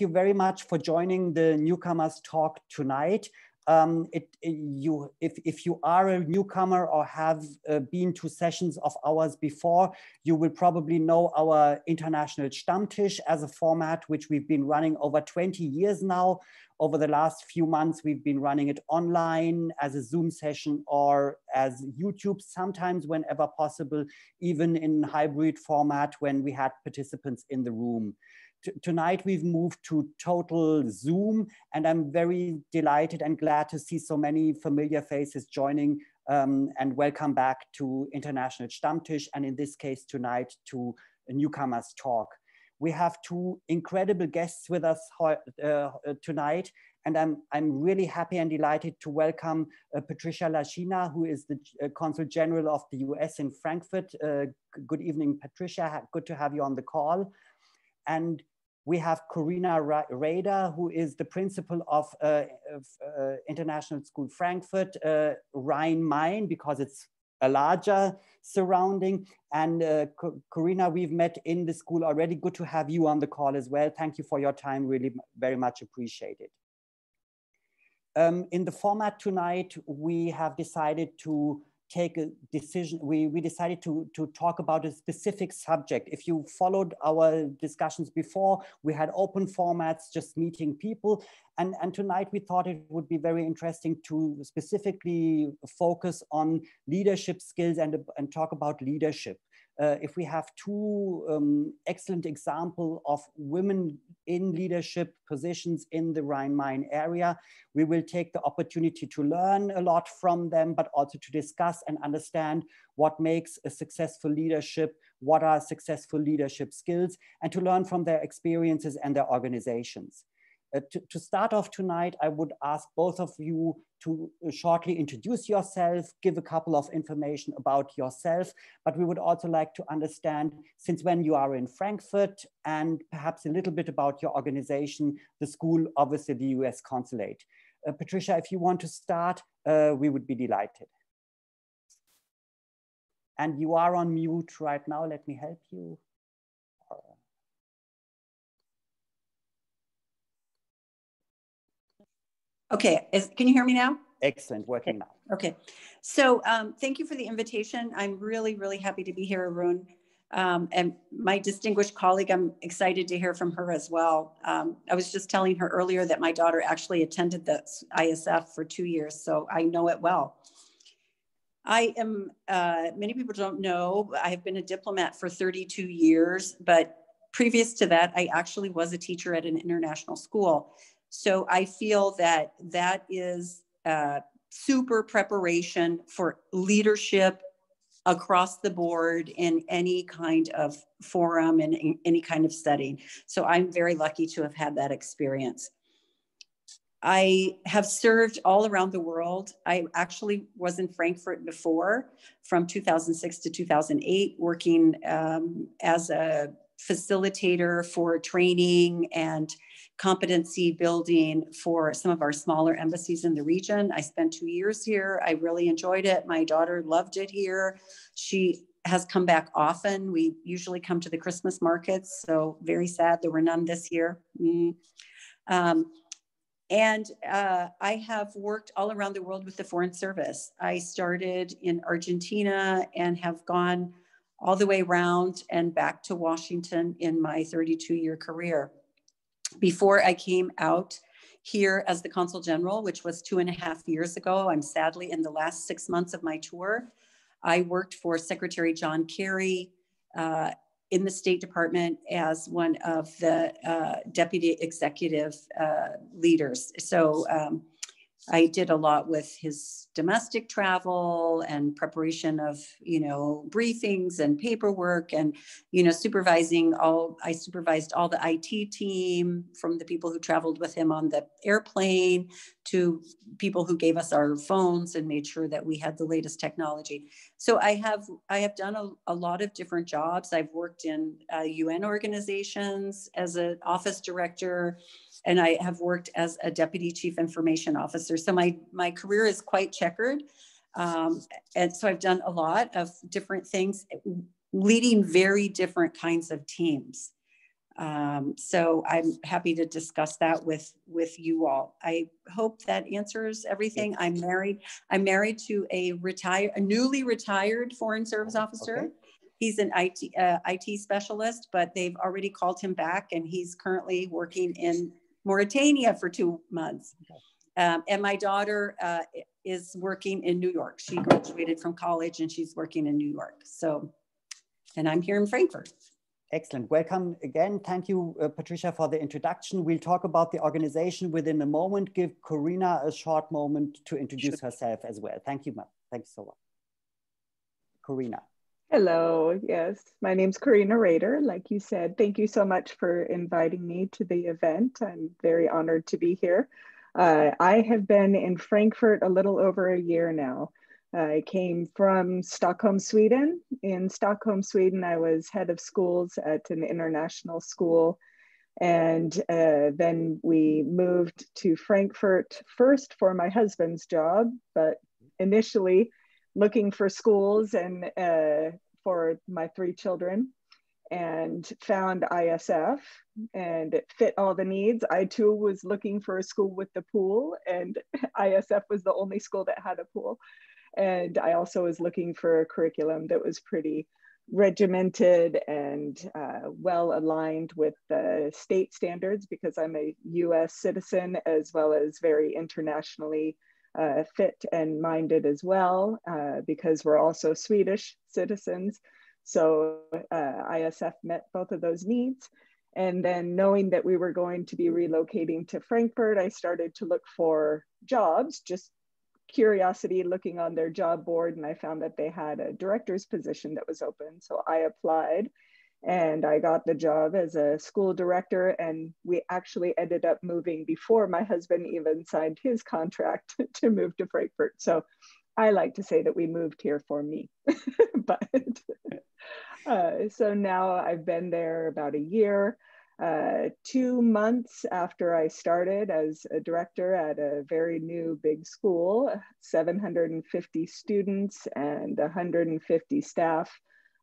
you very much for joining the newcomers talk tonight. Um, it, you, if, if you are a newcomer or have uh, been to sessions of ours before, you will probably know our international Stammtisch as a format, which we've been running over 20 years now. Over the last few months, we've been running it online as a Zoom session or as YouTube, sometimes whenever possible, even in hybrid format when we had participants in the room tonight we've moved to total Zoom, and I'm very delighted and glad to see so many familiar faces joining um, and welcome back to International Stammtisch, and in this case tonight to Newcomers Talk. We have two incredible guests with us uh, tonight, and I'm, I'm really happy and delighted to welcome uh, Patricia Lacina, who is the uh, Consul General of the US in Frankfurt. Uh, good evening, Patricia. Good to have you on the call. And we have Corina Rader, who is the principal of, uh, of uh, International School Frankfurt, uh, Rhine-Main, because it's a larger surrounding. And uh, Corina, we've met in the school already. Good to have you on the call as well. Thank you for your time, really very much appreciated. Um, in the format tonight, we have decided to take a decision, we, we decided to, to talk about a specific subject. If you followed our discussions before, we had open formats, just meeting people. And, and tonight we thought it would be very interesting to specifically focus on leadership skills and, and talk about leadership uh, if we have two um, excellent example of women in leadership positions in the Rhine-Main area, we will take the opportunity to learn a lot from them, but also to discuss and understand what makes a successful leadership, what are successful leadership skills, and to learn from their experiences and their organizations. Uh, to, to, start off tonight, I would ask both of you to uh, shortly introduce yourself, give a couple of information about yourself, but we would also like to understand since when you are in Frankfurt and perhaps a little bit about your organization, the school, obviously the US consulate. Uh, Patricia, if you want to start, uh, we would be delighted. And you are on mute right now. Let me help you. Okay, Is, can you hear me now? Excellent, working now. Okay, so um, thank you for the invitation. I'm really, really happy to be here, Arun. Um, and my distinguished colleague, I'm excited to hear from her as well. Um, I was just telling her earlier that my daughter actually attended the ISF for two years, so I know it well. I am, uh, many people don't know, I have been a diplomat for 32 years, but previous to that, I actually was a teacher at an international school. So I feel that that is uh, super preparation for leadership across the board in any kind of forum and in any kind of setting. So I'm very lucky to have had that experience. I have served all around the world. I actually was in Frankfurt before from 2006 to 2008, working um, as a facilitator for training and competency building for some of our smaller embassies in the region. I spent two years here. I really enjoyed it. My daughter loved it here. She has come back often. We usually come to the Christmas markets, so very sad there were none this year. Mm. Um, and uh, I have worked all around the world with the Foreign Service. I started in Argentina and have gone all the way around and back to Washington in my 32 year career before I came out here as the consul general, which was two and a half years ago. I'm sadly in the last six months of my tour. I worked for Secretary John Kerry uh, in the State Department as one of the uh, deputy executive uh, leaders. So um, I did a lot with his domestic travel and preparation of, you know, briefings and paperwork and, you know, supervising all, I supervised all the IT team from the people who traveled with him on the airplane to people who gave us our phones and made sure that we had the latest technology. So I have, I have done a, a lot of different jobs. I've worked in uh, UN organizations as an office director and I have worked as a deputy chief information officer. So my, my career is quite checkered. Um, and so I've done a lot of different things, leading very different kinds of teams. Um, so I'm happy to discuss that with with you all. I hope that answers everything. I'm married. I'm married to a retired, a newly retired Foreign Service officer. Okay. He's an IT uh, IT specialist, but they've already called him back, and he's currently working in Mauritania for two months. Um, and my daughter uh, is working in New York. She graduated from college and she's working in New York. So, and I'm here in Frankfurt. Excellent. Welcome again. Thank you, uh, Patricia, for the introduction. We'll talk about the organization within a moment. Give Corina a short moment to introduce sure. herself as well. Thank you, ma'am. Thank you so much. Corina. Hello. Yes, my name's Corina Rader. Like you said, thank you so much for inviting me to the event. I'm very honored to be here. Uh, I have been in Frankfurt a little over a year now. I came from Stockholm, Sweden. In Stockholm, Sweden, I was head of schools at an international school. And uh, then we moved to Frankfurt first for my husband's job, but initially looking for schools and uh, for my three children and found ISF and it fit all the needs. I too was looking for a school with the pool and ISF was the only school that had a pool. And I also was looking for a curriculum that was pretty regimented and uh, well aligned with the state standards because I'm a US citizen as well as very internationally uh, fit and minded as well uh, because we're also Swedish citizens. So uh, ISF met both of those needs. And then knowing that we were going to be relocating to Frankfurt, I started to look for jobs, just curiosity looking on their job board and I found that they had a director's position that was open. So I applied and I got the job as a school director. And we actually ended up moving before my husband even signed his contract to move to Frankfurt. So I like to say that we moved here for me. but uh, so now I've been there about a year uh, two months after I started as a director at a very new big school, 750 students and 150 staff,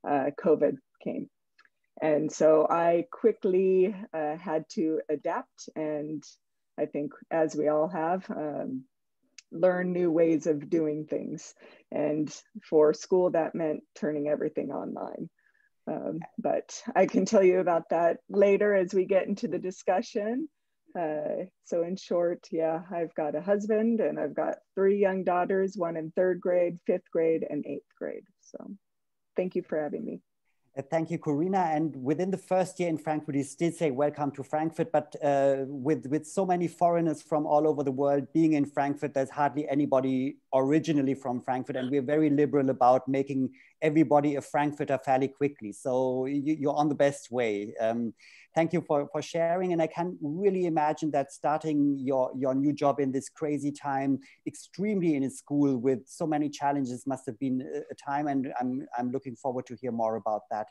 uh, COVID came. And so I quickly uh, had to adapt and I think as we all have, um, learn new ways of doing things. And for school, that meant turning everything online. Um, but I can tell you about that later as we get into the discussion. Uh, so in short, yeah, I've got a husband and I've got three young daughters, one in third grade, fifth grade, and eighth grade. So thank you for having me. Uh, thank you, Corina. And within the first year in Frankfurt, you still say welcome to Frankfurt, but uh, with, with so many foreigners from all over the world being in Frankfurt, there's hardly anybody originally from Frankfurt. And we're very liberal about making everybody a Frankfurter fairly quickly. So you, are on the best way. Um, thank you for, for sharing. And I can really imagine that starting your, your new job in this crazy time, extremely in a school with so many challenges must have been a time. And I'm, I'm looking forward to hear more about that.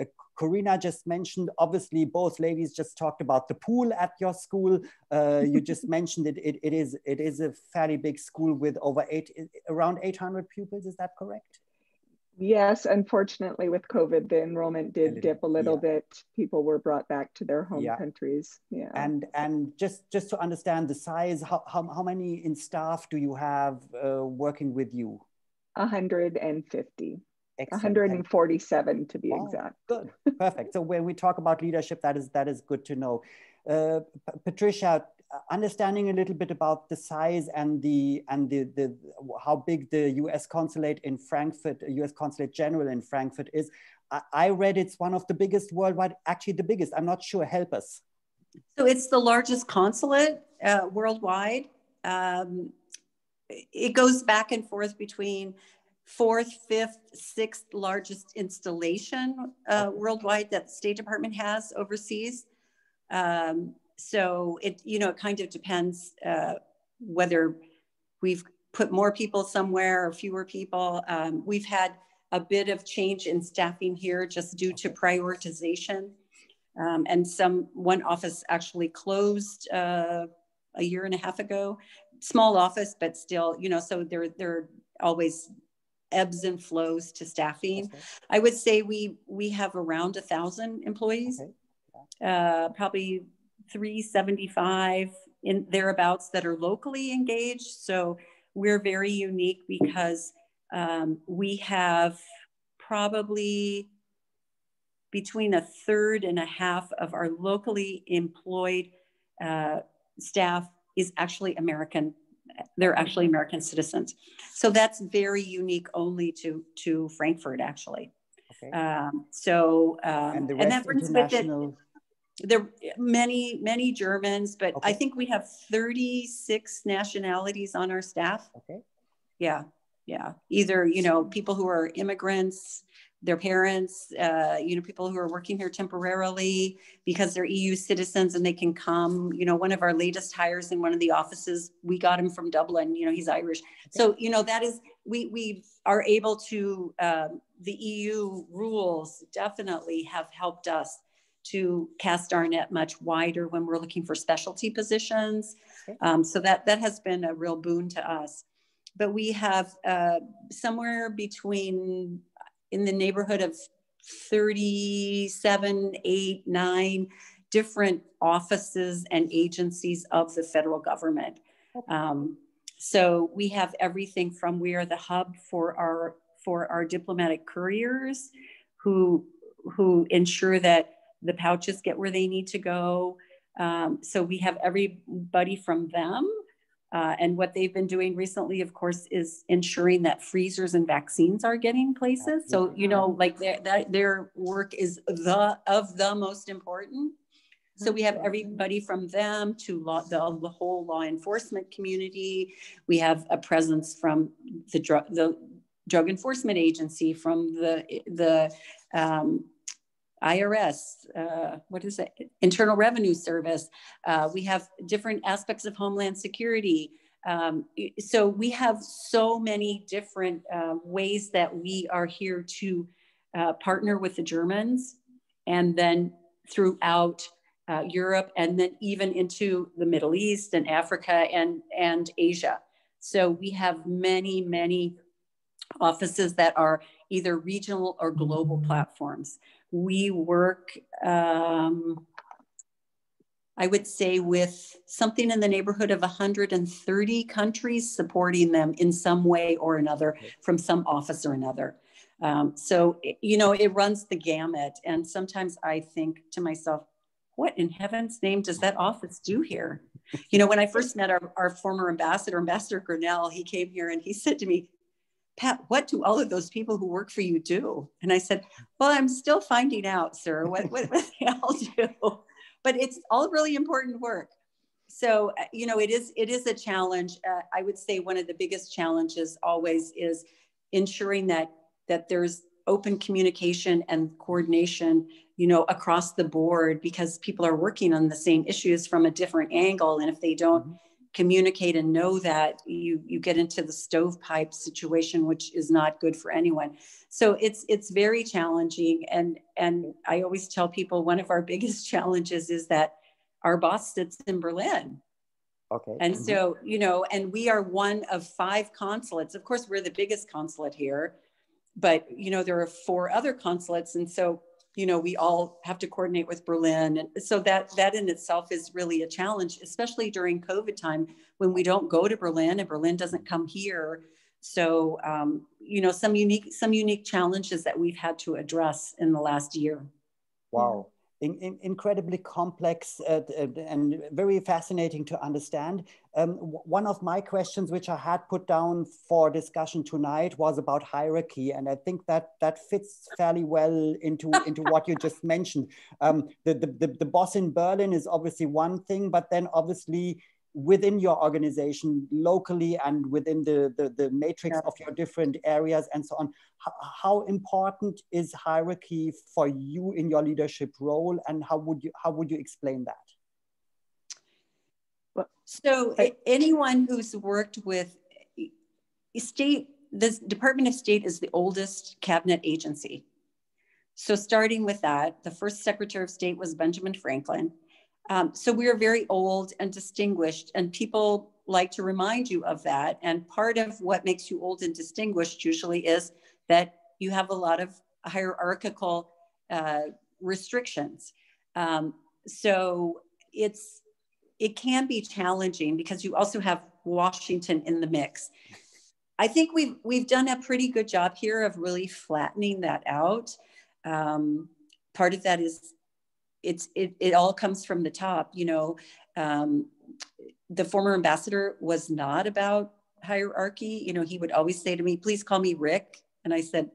Uh, Corina just mentioned, obviously both ladies just talked about the pool at your school. Uh, you just mentioned it, it, it, is, it is a fairly big school with over eight, around 800 pupils, is that correct? Yes, unfortunately, with COVID, the enrollment did dip a little yeah. bit. People were brought back to their home yeah. countries. Yeah. And and just just to understand the size, how how, how many in staff do you have uh, working with you? 150. Excellent. 147 to be wow. exact. Good, perfect. so when we talk about leadership, that is that is good to know. Uh, Patricia, understanding a little bit about the size and the and the, the how big the U.S. consulate in Frankfurt, U.S. consulate general in Frankfurt is. I, I read it's one of the biggest worldwide, actually the biggest. I'm not sure. Help us. So it's the largest consulate uh, worldwide. Um, it goes back and forth between fourth, fifth, sixth largest installation uh, worldwide that the State Department has overseas. Um, so it you know it kind of depends uh, whether we've put more people somewhere or fewer people. Um, we've had a bit of change in staffing here just due to prioritization. Um, and some one office actually closed uh, a year and a half ago. Small office but still you know so there there are always ebbs and flows to staffing. Okay. i would say we we have around a thousand employees. Okay. Uh, probably 375 in thereabouts that are locally engaged. So we're very unique because um, we have probably between a third and a half of our locally employed uh, staff is actually American. They're actually American citizens. So that's very unique only to, to Frankfurt, actually. Okay. Um, so, um, and, and, that brings with it, there many, many Germans, but okay. I think we have 36 nationalities on our staff. Okay. Yeah. Yeah. Either, you know, people who are immigrants, their parents, uh, you know, people who are working here temporarily because they're EU citizens and they can come. You know, one of our latest hires in one of the offices, we got him from Dublin. You know, he's Irish. Okay. So, you know, that is we we are able to. Um, the EU rules definitely have helped us to cast our net much wider when we're looking for specialty positions. Okay. Um, so that that has been a real boon to us. But we have uh, somewhere between in the neighborhood of 37, 8, 9 different offices and agencies of the federal government. Um, so we have everything from we are the hub for our for our diplomatic couriers who who ensure that the pouches get where they need to go. Um, so we have everybody from them uh, and what they've been doing recently, of course, is ensuring that freezers and vaccines are getting places. So, you know, like their, that, their work is the of the most important. So we have everybody from them to law, the, the whole law enforcement community. We have a presence from the drug, the drug enforcement agency, from the the um, IRS, uh, what is it? Internal Revenue Service. Uh, we have different aspects of Homeland Security. Um, so we have so many different uh, ways that we are here to uh, partner with the Germans and then throughout uh, Europe and then even into the Middle East and Africa and, and Asia. So we have many, many offices that are either regional or global platforms we work, um, I would say, with something in the neighborhood of 130 countries supporting them in some way or another from some office or another. Um, so, you know, it runs the gamut. And sometimes I think to myself, what in heaven's name does that office do here? You know, when I first met our, our former ambassador, Ambassador Grenell, he came here and he said to me, Pat, what do all of those people who work for you do? And I said, Well, I'm still finding out, sir, what, what, what they all do. But it's all really important work. So, uh, you know, it is it is a challenge. Uh, I would say one of the biggest challenges always is ensuring that that there's open communication and coordination you know across the board because people are working on the same issues from a different angle and if they don't mm-hmm communicate and know that you you get into the stovepipe situation which is not good for anyone. So it's it's very challenging. And and i always tell people one of our biggest challenges is that our boss sits in berlin. Okay. And mm-hmm. so you know and we are one of five consulates. Of course we're the biggest consulate here but you know there are four other consulates. And so you know we all have to coordinate with berlin. And so that that in itself is really a challenge especially during covid time when we don't go to berlin and berlin doesn't come here. So um, you know some unique some unique challenges that we've had to address in the last year. Wow in, in, incredibly complex uh, and very fascinating to understand. Um, one of my questions, which I had put down for discussion tonight, was about hierarchy, and I think that that fits fairly well into into what you just mentioned. Um, the, the, the the boss in Berlin is obviously one thing, but then obviously within your organization locally and within the, the, the matrix yeah. of your different areas and so on. H how important is hierarchy for you in your leadership role and how would you, how would you explain that? So anyone who's worked with state, the Department of State is the oldest cabinet agency. So starting with that, the first Secretary of State was Benjamin Franklin. Um, so we are very old and distinguished, and people like to remind you of that. And part of what makes you old and distinguished usually is that you have a lot of hierarchical uh, restrictions. Um, so it's it can be challenging because you also have Washington in the mix. I think we've we've done a pretty good job here of really flattening that out. Um, part of that is it's it, it all comes from the top. You know, um, the former ambassador was not about hierarchy. You know, he would always say to me, "Please call me Rick," and I said,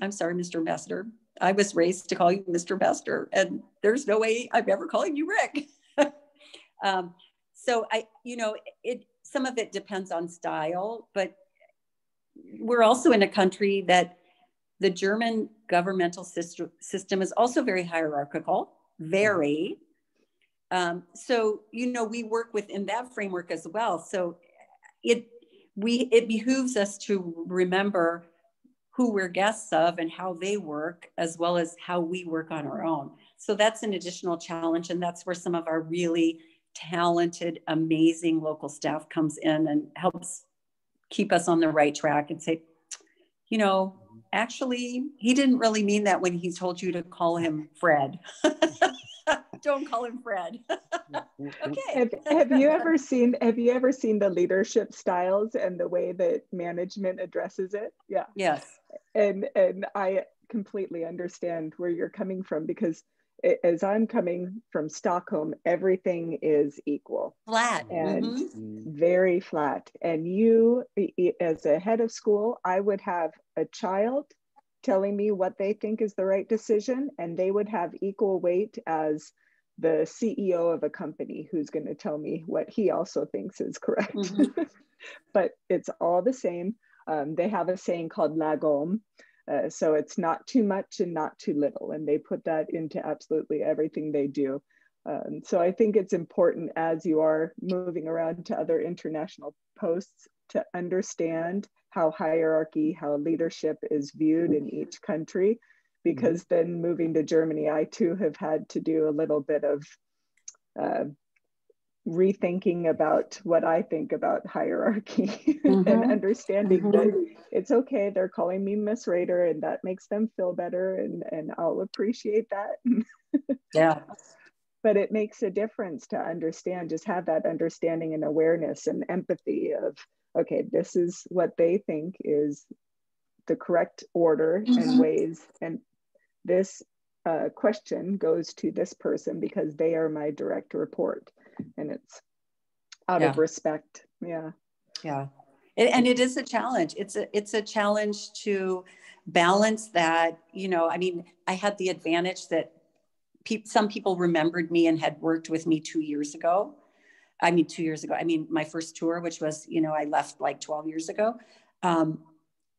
"I'm sorry, Mr. Ambassador. I was raised to call you Mr. Ambassador, and there's no way I'm ever calling you Rick." um, so I, you know, it some of it depends on style, but we're also in a country that the German governmental system, system is also very hierarchical, very. Um, so you know we work within that framework as well. So it we it behooves us to remember who we're guests of and how they work, as well as how we work on our own. So that's an additional challenge, and that's where some of our really talented, amazing local staff comes in and helps keep us on the right track and say, you know, actually, he didn't really mean that when he told you to call him Fred. Don't call him Fred. okay. Have, have, you ever seen have you ever seen the leadership styles and the way that management addresses it? Yeah. Yes. And and I completely understand where you're coming from because as I'm coming from Stockholm, everything is equal. Flat. And mm-hmm. very flat. And you, as a head of school, I would have a child telling me what they think is the right decision, and they would have equal weight as the CEO of a company who's going to tell me what he also thinks is correct. Mm-hmm. but it's all the same. Um, they have a saying called lagom, uh, so it's not too much and not too little. And they put that into absolutely everything they do. Um, so I think it's important as you are moving around to other international posts to understand how hierarchy, how leadership is viewed in each country. Because mm-hmm. then moving to Germany, I too have had to do a little bit of uh, rethinking about what I think about hierarchy mm-hmm. and understanding mm-hmm. that it's okay. They're calling me Miss Rader and that makes them feel better and, and I'll appreciate that. yeah. But it makes a difference to understand, just have that understanding and awareness and empathy of, okay, this is what they think is the correct order mm-hmm. and ways. And this uh, question goes to this person because they are my direct report and it's out yeah. of respect. Yeah. Yeah. It, and it is a challenge. It's a it's a challenge to balance that you know i mean i had the advantage that pe- some people remembered me and had worked with me two years ago. I mean two years ago. I mean my first tour which was you know i left like 12 years ago. Um,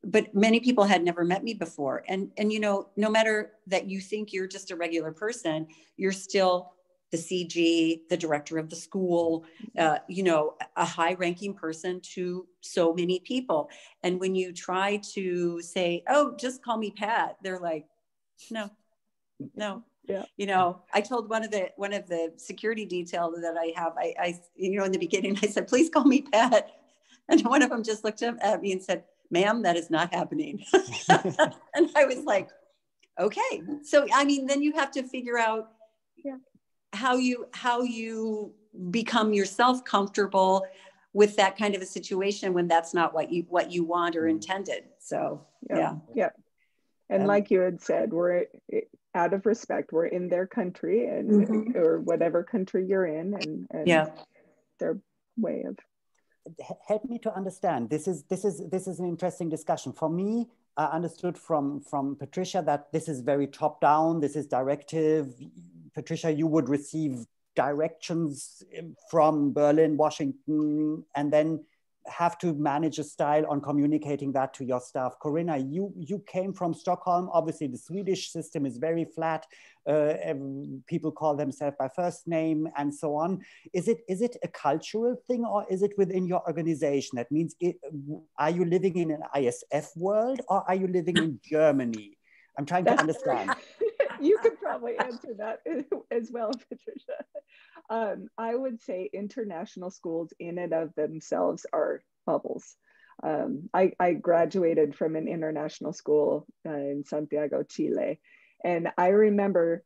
but many people had never met me before. And and you know no matter that you think you're just a regular person you're still the cg the director of the school uh, you know a high ranking person to so many people and when you try to say oh just call me pat they're like no no yeah. you know i told one of the one of the security detail that i have I, I you know in the beginning i said please call me pat and one of them just looked at me and said ma'am, that is not happening. and I was like, okay. So, I mean, then you have to figure out yeah. How you, how you become yourself comfortable with that kind of a situation when that's not what you, what you want or mm. intended. So, yeah. Yeah. yeah. And um, like you had said, we're out of respect, we're in their country and, mm-hmm. or whatever country you're in and, and yeah. their way of help me to understand. This is this is this is an interesting discussion for me. I understood from from Patricia that this is very top down. This is directive. Patricia, you would receive directions from Berlin, Washington, and then have to manage a style on communicating that to your staff. Corina, you, you came from Stockholm. Obviously, the Swedish system is very flat. Uh, people call themselves by first name and so on. Is it, is it a cultural thing or is it within your organization? That means, it, are you living in an ISF world or are you living in Germany? I'm trying to understand. you could probably answer that as well, Patricia. Um, I would say international schools in and of themselves are bubbles. Um, I, I, graduated from an international school uh, in Santiago, Chile. And I remember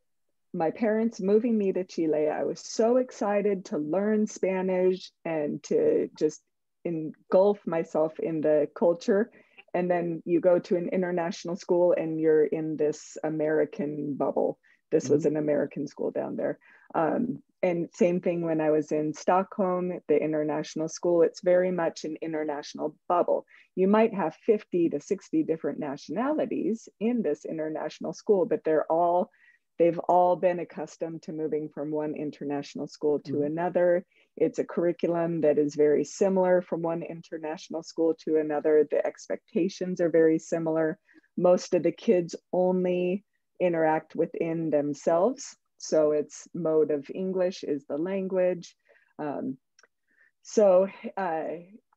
my parents moving me to Chile, I was so excited to learn Spanish and to just engulf myself in the culture. And then you go to an international school and you're in this American bubble. This mm-hmm. was an American school down there. Um, and same thing when I was in Stockholm, the international school, it's very much an international bubble. You might have 50 to 60 different nationalities in this international school, but they're all they've all been accustomed to moving from one international school to mm-hmm. another. It's a curriculum that is very similar from one international school to another. The expectations are very similar. Most of the kids only interact within themselves. So it's mode of English is the language. Um, so uh,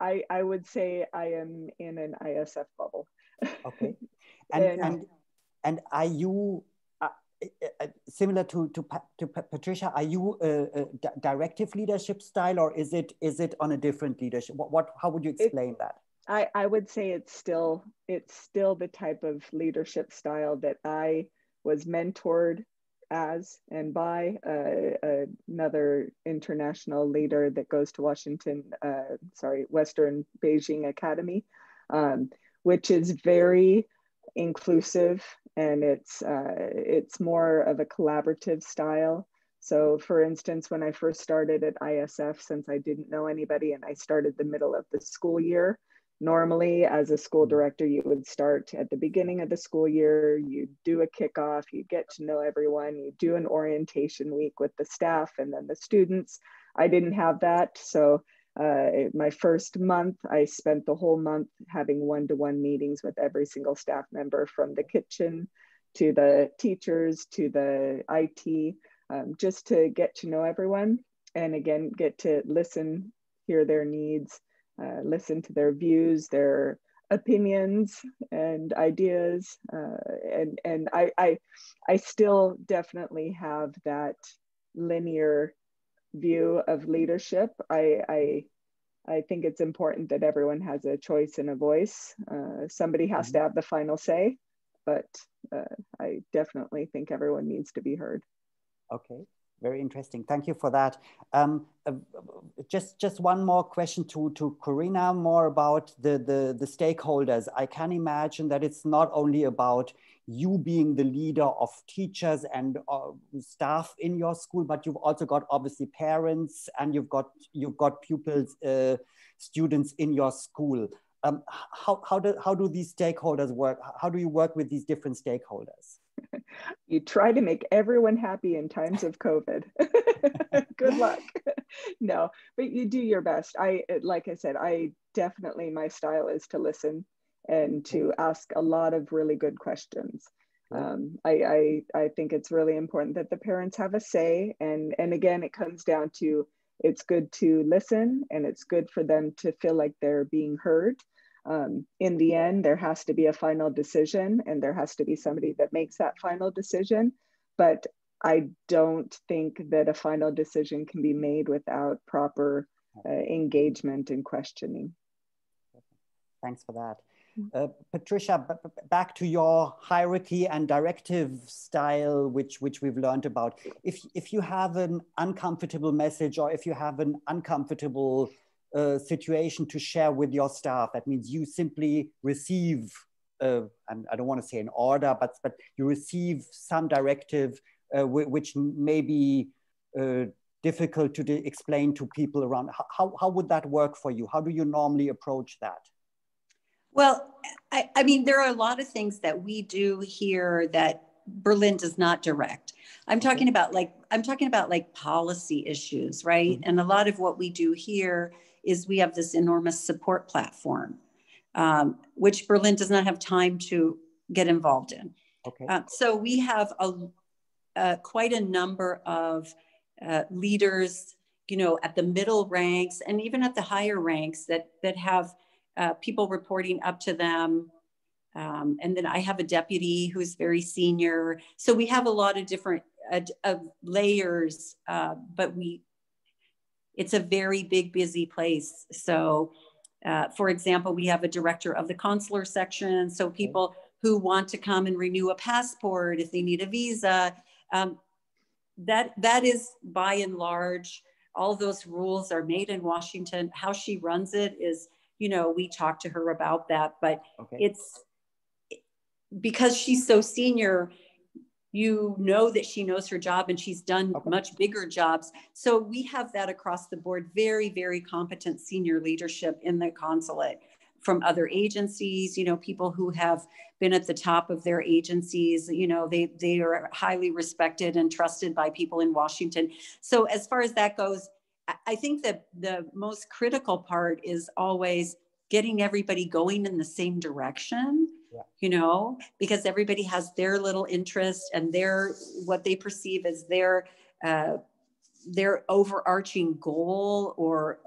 I, I would say I am in an ISF bubble. Okay. And, and, and, and are you similar to, to, to Patricia, are you a, a, directive leadership style or is it is it on a different leadership? What, what how would you explain it, that? I, I would say it's still it's still the type of leadership style that I was mentored as and by uh, another international leader that goes to Washington, uh, sorry, Western Beijing Academy, um, which is very inclusive and it's uh, it's more of a collaborative style. So, for instance, when I first started at ISF, since I didn't know anybody and I started the middle of the school year, normally as a school director, you would start at the beginning of the school year, you do a kickoff, you get to know everyone, you do an orientation week with the staff and then the students. I didn't have that. So uh, my first month, I spent the whole month having one to one meetings with every single staff member from the kitchen to the teachers to the IT, um, just to get to know everyone. And again, get to listen, hear their needs, uh, listen to their views, their opinions and ideas. Uh, and and I, I, I still definitely have that linear view of leadership. I, I, I think it's important that everyone has a choice and a voice. Uh, somebody has mm-hmm. to have the final say, but uh, I definitely think everyone needs to be heard. Okay, very interesting. Thank you for that. Um, uh, just just one more question to to Corina, more about the, the the stakeholders. I can imagine that it's not only about you being the leader of teachers and uh, staff in your school, but you've also got obviously parents and you've got you've got pupils, uh, students in your school. Um, how, how, do, how do these stakeholders work? How do you work with these different stakeholders? you try to make everyone happy in times of COVID. Good luck. no, but you do your best. I, like I said, I definitely, my style is to listen and to ask a lot of really good questions. Um, I, I, I think it's really important that the parents have a say. And, and again, it comes down to it's good to listen and it's good for them to feel like they're being heard. Um, in the end, there has to be a final decision and there has to be somebody that makes that final decision. But I don't think that a final decision can be made without proper uh, engagement and questioning. Thanks for that. Uh, Patricia, back to your hierarchy and directive style, which, which we've learned about. If, if you have an uncomfortable message or if you have an uncomfortable uh, situation to share with your staff, that means you simply receive, uh, I don't want to say an order, but, but you receive some directive uh, which may be uh, difficult to explain to people around. How, how would that work for you? How do you normally approach that? Well, I, I, mean, there are a lot of things that we do here that Berlin does not direct. I'm talking about like I'm talking about like policy issues, right? Mm-hmm. And a lot of what we do here is we have this enormous support platform, um, which Berlin does not have time to get involved in. Okay. Uh, so we have a, uh, quite a number of uh, leaders, you know, at the middle ranks and even at the higher ranks that that have uh, people reporting up to them. Um, and then I have a deputy who's very senior. So we have a lot of different uh, of layers, uh, but we, it's a very big, busy place. So uh, for example, we have a director of the consular section. So people who want to come and renew a passport, if they need a visa, um, that that is by and large all those rules are made in Washington. How she runs it is, you know, we talk to her about that, but okay. it's because she's so senior, you know that she knows her job and she's done okay. much bigger jobs. So we have that across the board, very, very competent senior leadership in the consulate from other agencies, you know, people who have been at the top of their agencies, you know, they, they are highly respected and trusted by people in Washington. So as far as that goes, I think that the most critical part is always getting everybody going in the same direction. Yeah. you know because everybody has their little interest and their what they perceive as their uh, their overarching goal or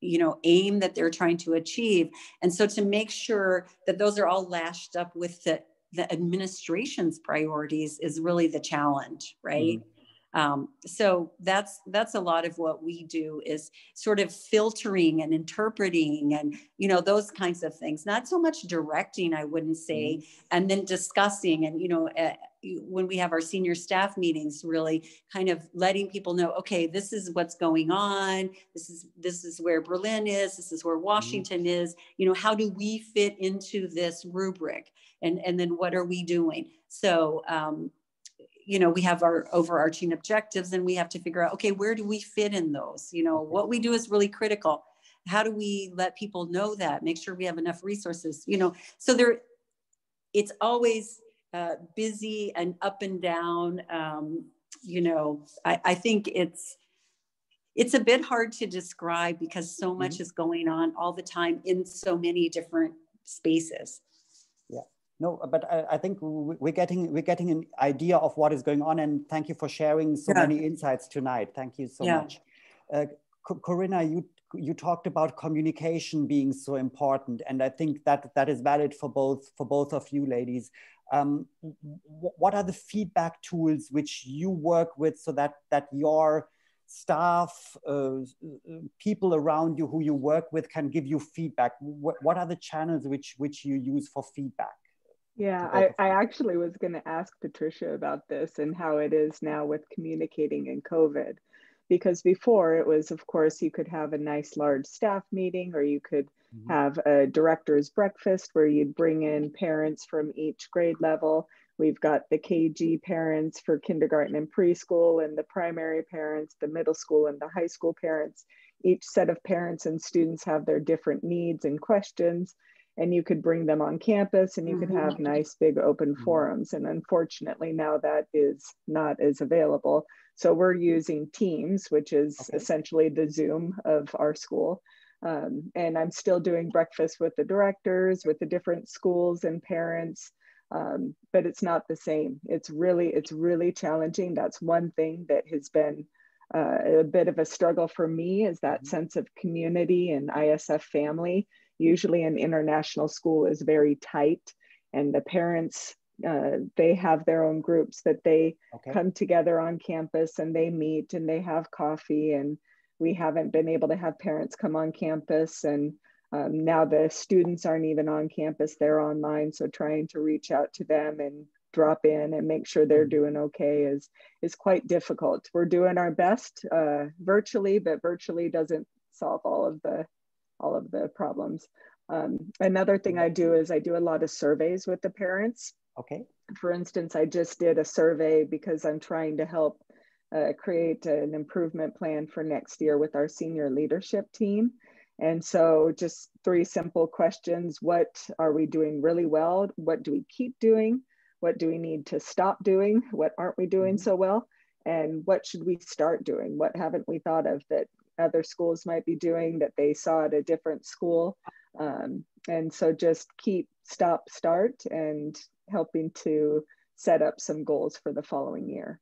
you know aim that they're trying to achieve and so to make sure that those are all lashed up with the the administration's priorities is really the challenge right mm-hmm. Um, so that's that's a lot of what we do is sort of filtering and interpreting and you know those kinds of things. Not so much directing, I wouldn't say, mm-hmm. and then discussing and you know. Uh, when we have our senior staff meetings really kind of letting people know okay this is what's going on this is this is where berlin is this is where mm-hmm. washington mm-hmm. is you know how do we fit into this rubric and and then what are we doing so um, you know we have our overarching objectives and we have to figure out okay where do we fit in those? You know what we do is really critical. How do we let people know that make sure we have enough resources you know? So there it's always uh, busy and up and down um, you know I, I think it's it's a bit hard to describe because so much mm-hmm. is going on all the time in so many different spaces no, but I, I, think we're getting we're getting an idea of what is going on, and thank you for sharing so yeah. many insights tonight. Thank you so yeah. much, uh, Corina. You you talked about communication being so important, and I think that that is valid for both for both of you ladies. Um, what are the feedback tools which you work with so that that your staff, uh, people around you who you work with can give you feedback? What, what are the channels which which you use for feedback? Yeah, I, I actually was going to ask Patricia about this and how it is now with communicating in COVID. Because before it was, of course, you could have a nice large staff meeting or you could mm-hmm. have a director's breakfast where you'd bring in parents from each grade level. We've got the KG parents for kindergarten and preschool, and the primary parents, the middle school, and the high school parents. Each set of parents and students have their different needs and questions and you could bring them on campus and you could have mm-hmm. nice big open mm-hmm. forums and unfortunately now that is not as available so we're using teams which is okay. essentially the zoom of our school um, and i'm still doing breakfast with the directors with the different schools and parents um, but it's not the same it's really it's really challenging that's one thing that has been uh, a bit of a struggle for me is that mm-hmm. sense of community and isf family usually an international school is very tight and the parents uh, they have their own groups that they okay. come together on campus and they meet and they have coffee and we haven't been able to have parents come on campus and um, now the students aren't even on campus they're online so trying to reach out to them and drop in and make sure they're mm-hmm. doing okay is is quite difficult we're doing our best uh, virtually but virtually doesn't solve all of the all of the problems. Um, another thing I do is I do a lot of surveys with the parents. Okay. For instance, I just did a survey because I'm trying to help uh, create an improvement plan for next year with our senior leadership team. And so, just three simple questions What are we doing really well? What do we keep doing? What do we need to stop doing? What aren't we doing mm-hmm. so well? And what should we start doing? What haven't we thought of that other schools might be doing that they saw at a different school. Um, and so just keep, stop, start, and helping to set up some goals for the following year.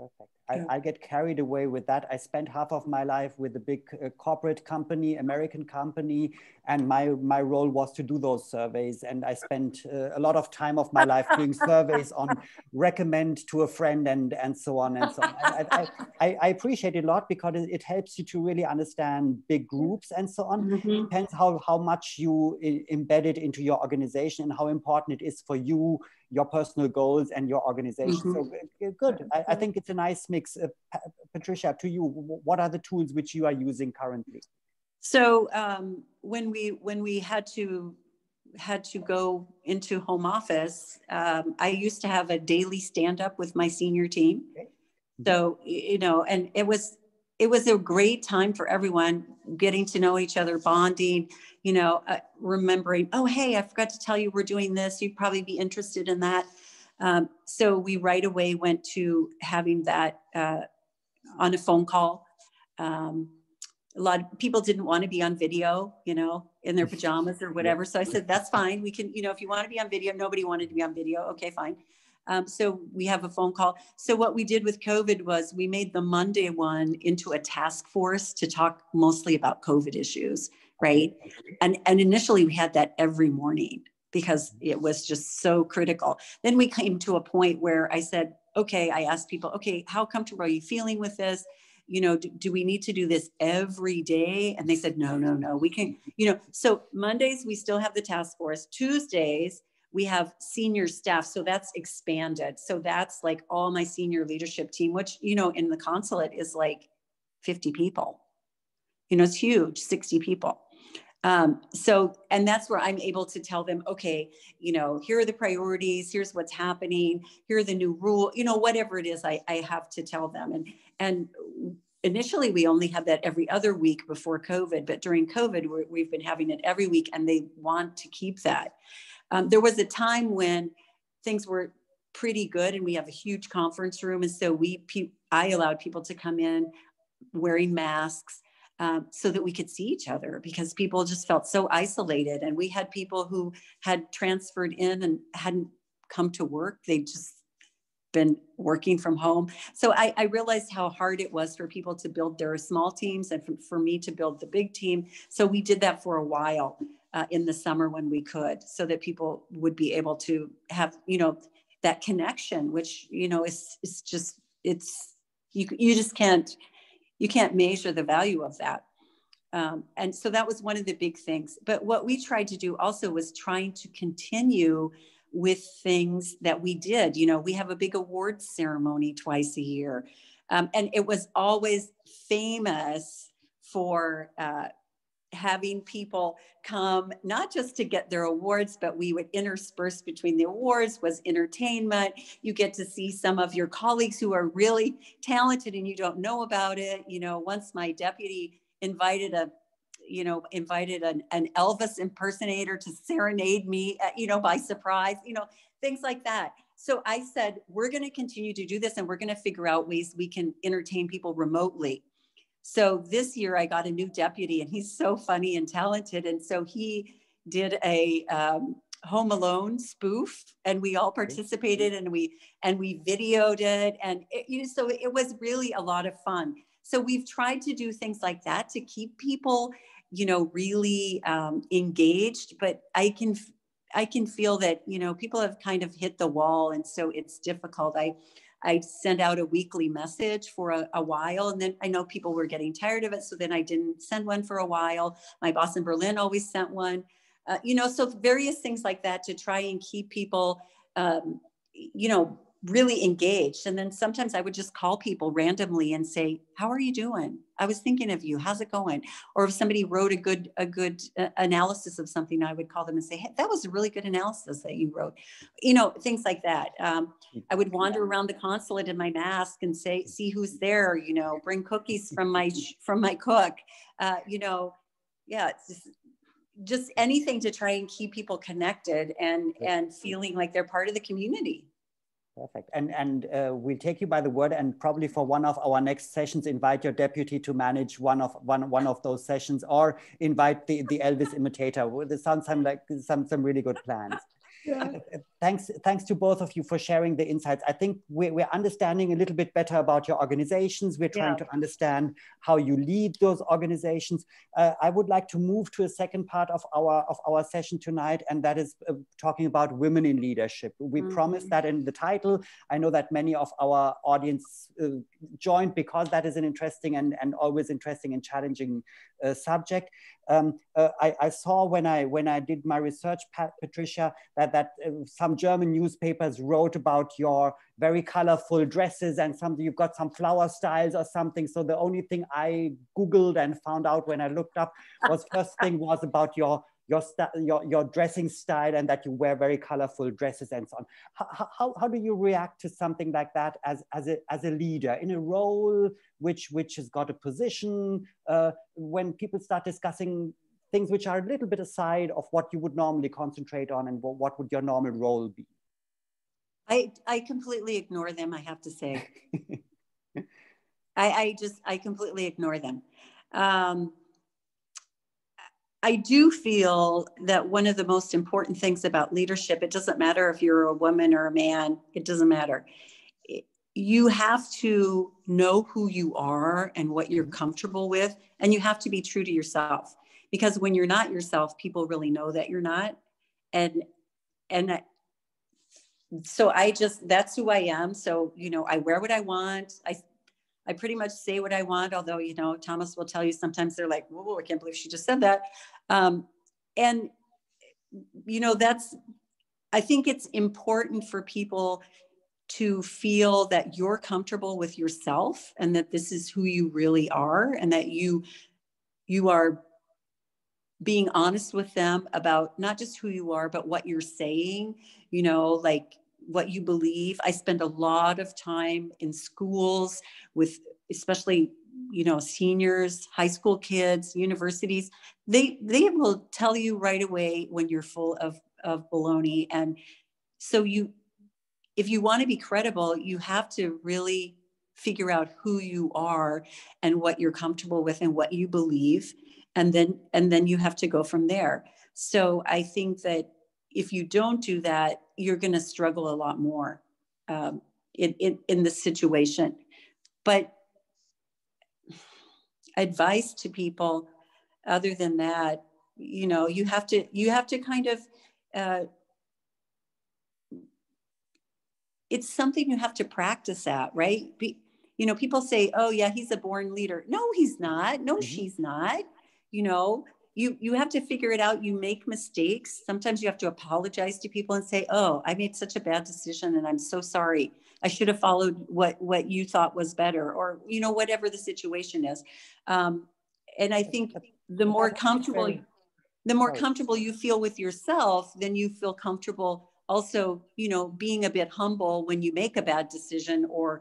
Perfect. I, I, get carried away with that. I spent half of my life with a big uh, corporate company, American company, and my, my role was to do those surveys. And I spent uh, a lot of time of my life doing surveys on recommend to a friend and, and so on and so on. I, I, I, appreciate it a lot because it helps you to really understand big groups and so on. Mm -hmm. Depends how, how much you embed it into your organization and how important it is for you, your personal goals and your organization. Mm -hmm. So good. I, I think it's a nice mix. Uh, Patricia, to you, what are the tools which you are using currently? So um, when we when we had to had to go into home office, um, I used to have a daily stand up with my senior team. Okay. So you know, and it was it was a great time for everyone getting to know each other, bonding. You know, uh, remembering, oh hey, I forgot to tell you we're doing this. You'd probably be interested in that. Um, so we right away went to having that uh, on a phone call. Um, a lot of people didn't want to be on video, you know, in their pajamas or whatever. So I said, that's fine. We can, you know, if you want to be on video, nobody wanted to be on video. Okay, fine. Um, so we have a phone call. So what we did with COVID was we made the Monday one into a task force to talk mostly about COVID issues, right? And and initially we had that every morning because it was just so critical. Then we came to a point where I said, okay, I asked people, okay, how comfortable are you feeling with this? you know, do, do, we need to do this every day? And they said, no, no, no, we can, you know, so Mondays, we still have the task force. Tuesdays, we have senior staff. So that's expanded. So that's like all my senior leadership team, which, you know, in the consulate is like 50 people. You know, it's huge, 60 people. Um, so, and that's where I'm able to tell them, okay, you know, here are the priorities, here's what's happening, here are the new rule, you know, whatever it is I, I have to tell them. And, and initially we only had that every other week before COVID, but during COVID, we have been having it every week and they want to keep that. Um, there was a time when things were pretty good and we have a huge conference room. And so we, I allowed people to come in wearing masks um, so that we could see each other because people just felt so isolated. And we had people who had transferred in and hadn't come to work. They just been working from home. So I, I, realized how hard it was for people to build their small teams and for, for me to build the big team. So we did that for a while uh, in the summer when we could, so that people would be able to have, you know, that connection, which, you know, is, is just, it's, you, you just can't, you can't measure the value of that. Um, and so that was one of the big things. But what we tried to do also was trying to continue with things that we did. You know, we have a big awards ceremony twice a year. Um, and it was always famous for uh, having people come not just to get their awards but we would intersperse between the awards was entertainment you get to see some of your colleagues who are really talented and you don't know about it you know once my deputy invited a you know, invited an, an Elvis impersonator to serenade me, uh, you know, by surprise, you know, things like that. So I said, we're going to continue to do this and we're going to figure out ways we can entertain people remotely. So this year I got a new deputy and he's so funny and talented. And so he did a um, Home Alone spoof and we all participated and we and we videoed it and it, you know, so it was really a lot of fun. So we've tried to do things like that to keep people you know really um, engaged but i can i can feel that you know people have kind of hit the wall and so it's difficult i i sent out a weekly message for a, a while and then i know people were getting tired of it so then i didn't send one for a while. My boss in berlin always sent one. Uh, you know so various things like that to try and keep people um, you know really engaged. And then sometimes I would just call people randomly and say, "How are you doing? I was thinking of you. How's it going?" Or if somebody wrote a good a good uh, analysis of something, I would call them and say, "Hey, that was a really good analysis that you wrote." You know, things like that. Um, I would wander around the consulate in my mask and say, "See who's there." You know, bring cookies from my from my cook. Uh, you know, yeah, it's just just anything to try and keep people connected and and feeling like they're part of the community Perfect. And, and uh, we'll take you by the word and probably for one of our next sessions, invite your deputy to manage one of one, one of those sessions or invite the, the Elvis imitator. This sounds like some, some really good plans. Yeah. Thanks, thanks to both of you for sharing the insights. I think we're, we're understanding a little bit better about your organizations. We're trying yeah. to understand how you lead those organizations. Uh, I would like to move to a second part of our of our session tonight, and that is uh, talking about women in leadership. We mm -hmm. promised that in the title. I know that many of our audience uh, joined because that is an interesting and, and always interesting and challenging uh, subject. Um, uh, I, I, saw when I when I did my research, Pat, Patricia, that that uh, some German newspapers wrote about your very colorful dresses and something you've got some flower styles or something. So the only thing I googled and found out when I looked up was first thing was about your your, your, your dressing style and that you wear very colorful dresses and so on. How, how, how do you react to something like that as, as, a, as a leader in a role which, which has got a position uh, when people start discussing things which are a little bit aside of what you would normally concentrate on and what would your normal role be? I, I completely ignore them, I have to say. I, I just, I completely ignore them. Um, I do feel that one of the most important things about leadership, it doesn't matter if you're a woman or a man, it doesn't matter. You have to know who you are and what you're mm-hmm. comfortable with, and you have to be true to yourself. Because when you're not yourself, people really know that you're not. And and so I just that's who I am. So, you know, I wear what I want. I I pretty much say what I want, although, you know, Thomas will tell you sometimes they're like, whoa, I can't believe she just said that. Um, and, you know, that's, I think it's important for people to feel that you're comfortable with yourself and that this is who you really are and that you you are being honest with them about not just who you are but what you're saying you know like what you believe. I spend a lot of time in schools with especially you know seniors high school kids universities. They they will tell you right away when you're full of of baloney. And so you if you want to be credible you have to really figure out who you are and what you're comfortable with and what you believe. And then and then you have to go from there. So i think that if you don't do that, you're going to struggle a lot more um, in, in, in the situation. But advice to people other than that, you know, you have to, you have to kind of, uh, it's something you have to practice at, right? Be, you know, people say, oh, yeah, he's a born leader. No, he's not. No, mm-hmm. she's not. You know, you you have to figure it out. You make mistakes. Sometimes you have to apologize to people and say oh i made such a bad decision and i'm so sorry. I should have followed what what you thought was better or you know whatever the situation is. Um, and i think the more comfortable the more comfortable you feel with yourself then you feel comfortable also you know being a bit humble when you make a bad decision or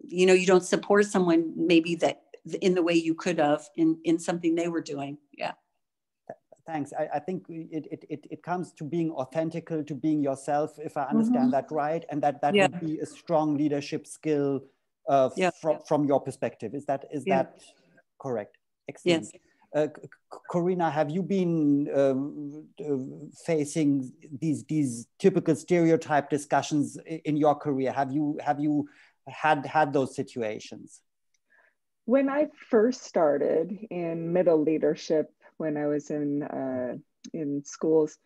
you know you don't support someone maybe that in the way you could have in in something they were doing yeah thanks i, I think it, it, it, it comes to being authentic to being yourself if i understand mm -hmm. that right and that that yeah. would be a strong leadership skill uh, yeah. from, from your perspective is that is yeah. that correct excellent yes. Uh, Corina, have you been um, uh, facing these these typical stereotype discussions in your career? Have you have you had had those situations? When I first started in middle leadership, when I was in uh, in schools,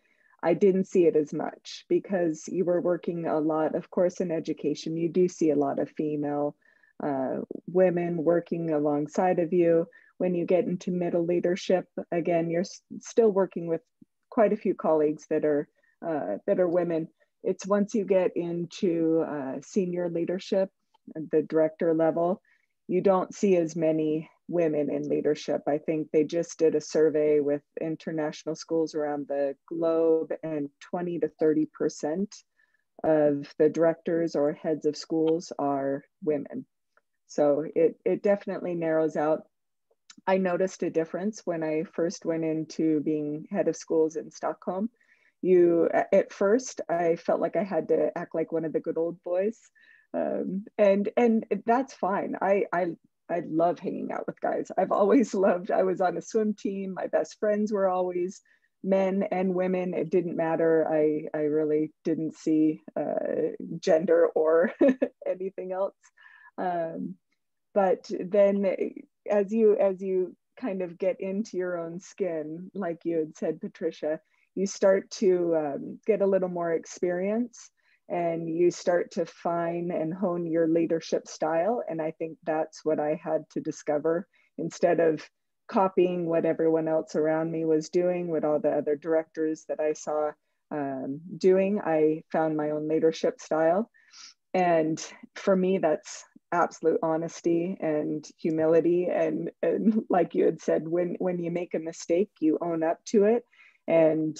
I didn't see it as much because you were working a lot. Of course, in education, you do see a lot of female uh, women working alongside of you. When you get into middle leadership, again, you're still working with quite a few colleagues that are uh, that are women. It's once you get into uh, senior leadership, the director level, you don't see as many women in leadership. I think they just did a survey with international schools around the globe, and 20 to 30% of the directors or heads of schools are women. So it, it definitely narrows out. I noticed a difference when I first went into being head of schools in Stockholm. You, at first, I felt like I had to act like one of the good old boys um, and and that's fine. I I I love hanging out with guys. I've always loved. I was on a swim team. My best friends were always men and women. It didn't matter. I I really didn't see uh, gender or anything else. Um, but then as you as you kind of get into your own skin, like you had said, Patricia, you start to um, get a little more experience and you start to fine and hone your leadership style. And I think that's what I had to discover instead of copying what everyone else around me was doing, what all the other directors that I saw um, doing. I found my own leadership style. And for me, that's absolute honesty and humility. And, and like you had said, when, when you make a mistake, you own up to it. And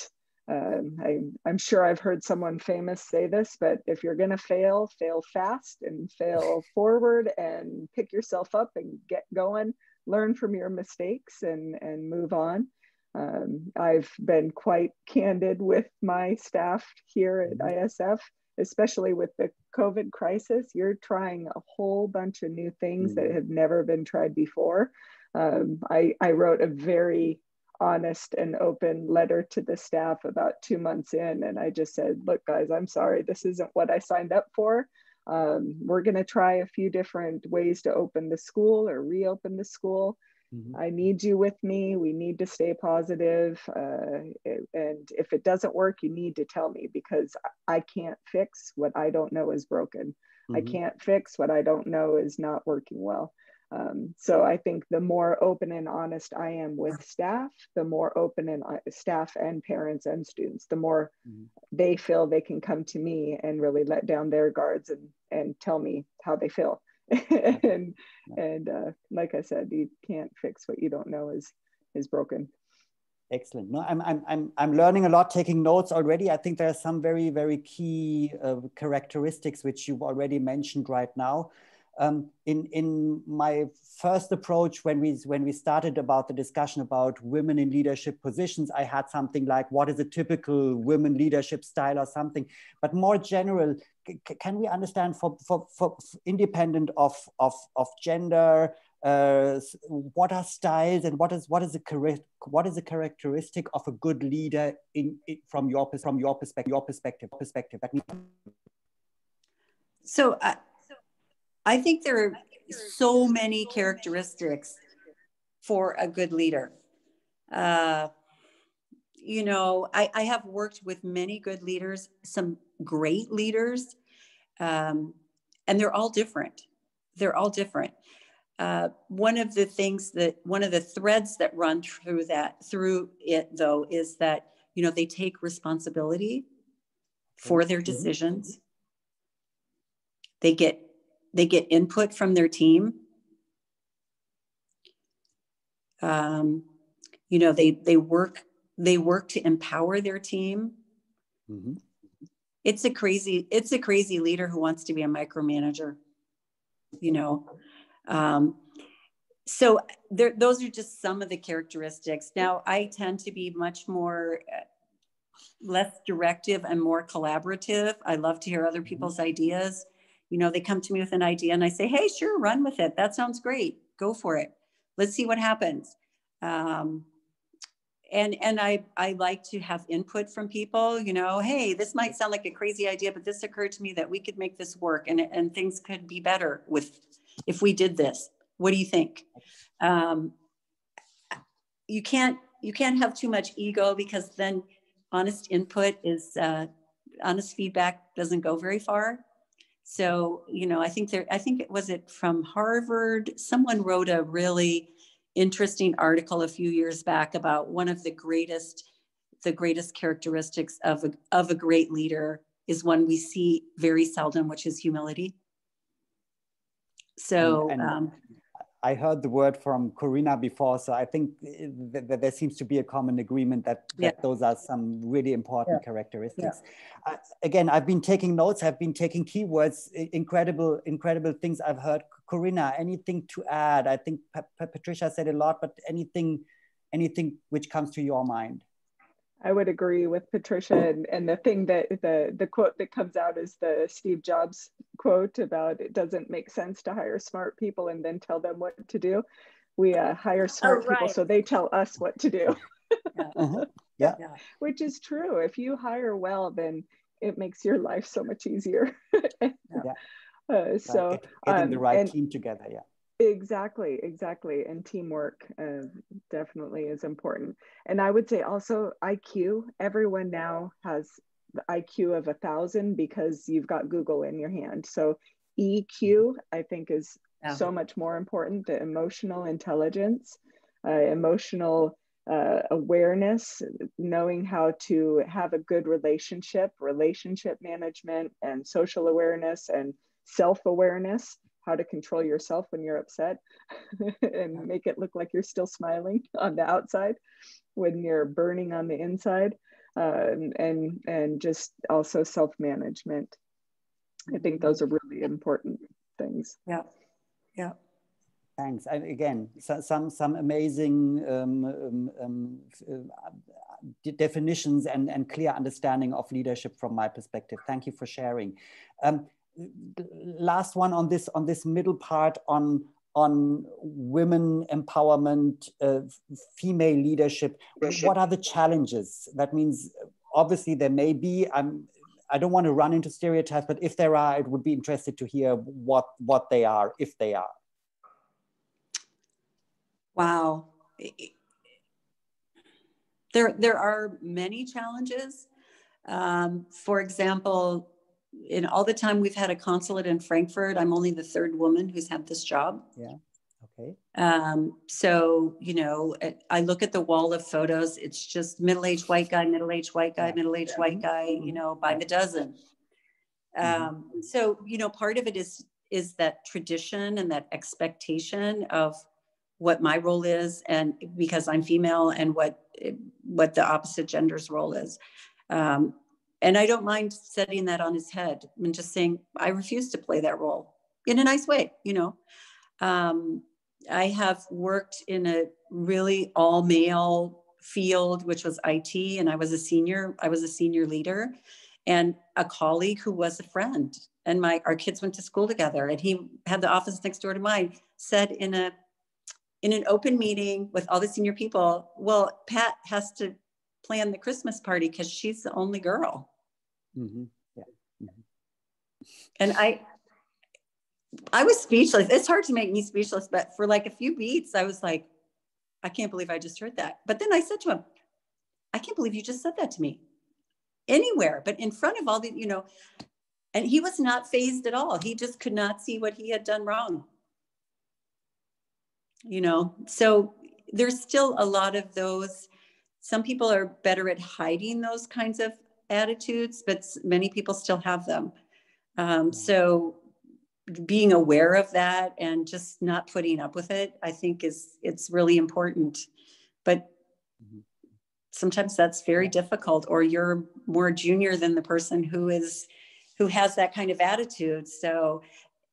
um, I, I'm sure I've heard someone famous say this, but if you're going to fail, fail fast and fail forward and pick yourself up and get going, learn from your mistakes and, and move on. Um, I've been quite candid with my staff here at mm-hmm. ISF, especially with the COVID crisis. You're trying a whole bunch of new things mm-hmm. that have never been tried before. Um, I, I wrote a very honest and open letter to the staff about two months in. And I just said, look, guys, I'm sorry, this isn't what I signed up for. Um, we're going to try a few different ways to open the school or reopen the school. Mm-hmm. I need you with me. We need to stay positive. Uh, and if it doesn't work, you need to tell me because I can't fix what I don't know is broken. Mm-hmm. I can't fix what I don't know is not working well. Um, so I think the more open and honest I am with staff, the more open and uh, staff and parents and students, the more mm-hmm. they feel they can come to me and really let down their guards and and tell me how they feel. and and uh, like I said, you can't fix what you don't know is is broken. Excellent. No, I'm, I'm, I'm, I'm learning a lot, taking notes already. I think there are some very, very key uh, characteristics which you've already mentioned right now. Um, in in my first approach when we when we started about the discussion about women in leadership positions i had something like what is a typical women leadership style or something? But more general can we understand for, for, for independent of, of, of gender uh, what are styles and what is what is a what is a characteristic of a good leader in, in from your from your perspective your perspective perspective? So uh, I think there are so many characteristics for a good leader. Uh, you know, I, I, have worked with many good leaders, some great leaders, um, and they're all different. They're all different. Uh, one of the things that one of the threads that run through that through it though is that you know they take responsibility for their mm-hmm. decisions. They get they get input from their team. Um, you know, they they work they work to empower their team. Mm-hmm. It's a crazy it's a crazy leader who wants to be a micromanager. You know, um, so there, those are just some of the characteristics. Now, I tend to be much more uh, less directive and more collaborative. I love to hear other mm-hmm. people's ideas you know they come to me with an idea and i say hey sure run with it. That sounds great. Go for it. Let's see what happens. Um, and and i i like to have input from people you know hey this might sound like a crazy idea but this occurred to me that we could make this work and and things could be better with if we did this. What do you think? Um, you can't you can't have too much ego because then honest input is uh, honest feedback doesn't go very far so, you know, I think there, I think it was it from Harvard. Someone wrote a really interesting article a few years back about one of the greatest, the greatest characteristics of a, of a great leader is one we see very seldom, which is humility. So, and, and, um, I heard the word from Corina before, so I think that, that there seems to be a common agreement that, that yeah. those are some really important yeah. characteristics. Yeah. Uh, again, I've been taking notes, I've been taking keywords, incredible, incredible things I've heard. Corina, anything to add? I think Patricia said a lot, but anything, anything which comes to your mind? I would agree with Patricia, and, and the thing that the the quote that comes out is the Steve Jobs quote about it doesn't make sense to hire smart people and then tell them what to do. We uh, hire oh, smart oh, right. people so they tell us what to do. yeah. Uh-huh. yeah. yeah, which is true. If you hire well, then it makes your life so much easier. yeah. Uh, so getting um, the right and, team together. Yeah. Exactly, exactly. And teamwork uh, definitely is important. And I would say also IQ. Everyone now has the IQ of a thousand because you've got Google in your hand. So EQ, I think, is yeah. so much more important the emotional intelligence, uh, emotional uh, awareness, knowing how to have a good relationship, relationship management, and social awareness and self awareness, how to control yourself when you're upset and make it look like you're still smiling on the outside when you're burning on the inside. Uh, and and just also self management. I think those are really important things. Yeah, yeah. Thanks. And again, so, some some amazing um, um, um, uh, definitions and, and clear understanding of leadership from my perspective. Thank you for sharing. Um, last one on this on this middle part on on women empowerment, uh, female leadership. leadership. What are the challenges? That means obviously there may be. I'm. I don't want to run into stereotypes, but if there are, it would be interested to hear what what they are, if they are. Wow. There, there are many challenges. Um, for example, in all the time we've had a consulate in Frankfurt, I'm only the third woman who's had this job. Yeah. Okay. Um, so, you know, I look at the wall of photos, it's just middle aged white guy, middle aged white guy, middle aged white guy, you know, by the dozen. Mm-hmm. Um, so, you know, part of it is is that tradition and that expectation of what my role is and because i'm female and what what the opposite gender's role is um, and i don't mind setting that on his head and just saying i refuse to play that role in a nice way you know? Um, i have worked in a really all male field which was it and i was a senior i was a senior leader and a colleague who was a friend. And my our kids went to school together and he had the office next door to mine said in a in an open meeting with all the senior people, well, Pat has to plan the Christmas party because she's the only girl. Mm-hmm. Yeah. Mm-hmm. And I, I was speechless. It's hard to make me speechless, but for like a few beats, I was like, I can't believe I just heard that. But then I said to him, I can't believe you just said that to me anywhere, but in front of all the, you know, and he was not fazed at all. He just could not see what he had done wrong you know so there's still a lot of those some people are better at hiding those kinds of attitudes but many people still have them. Um, so being aware of that and just not putting up with it i think is it's really important. But mm-hmm. sometimes that's very difficult or you're more junior than the person who is who has that kind of attitude. So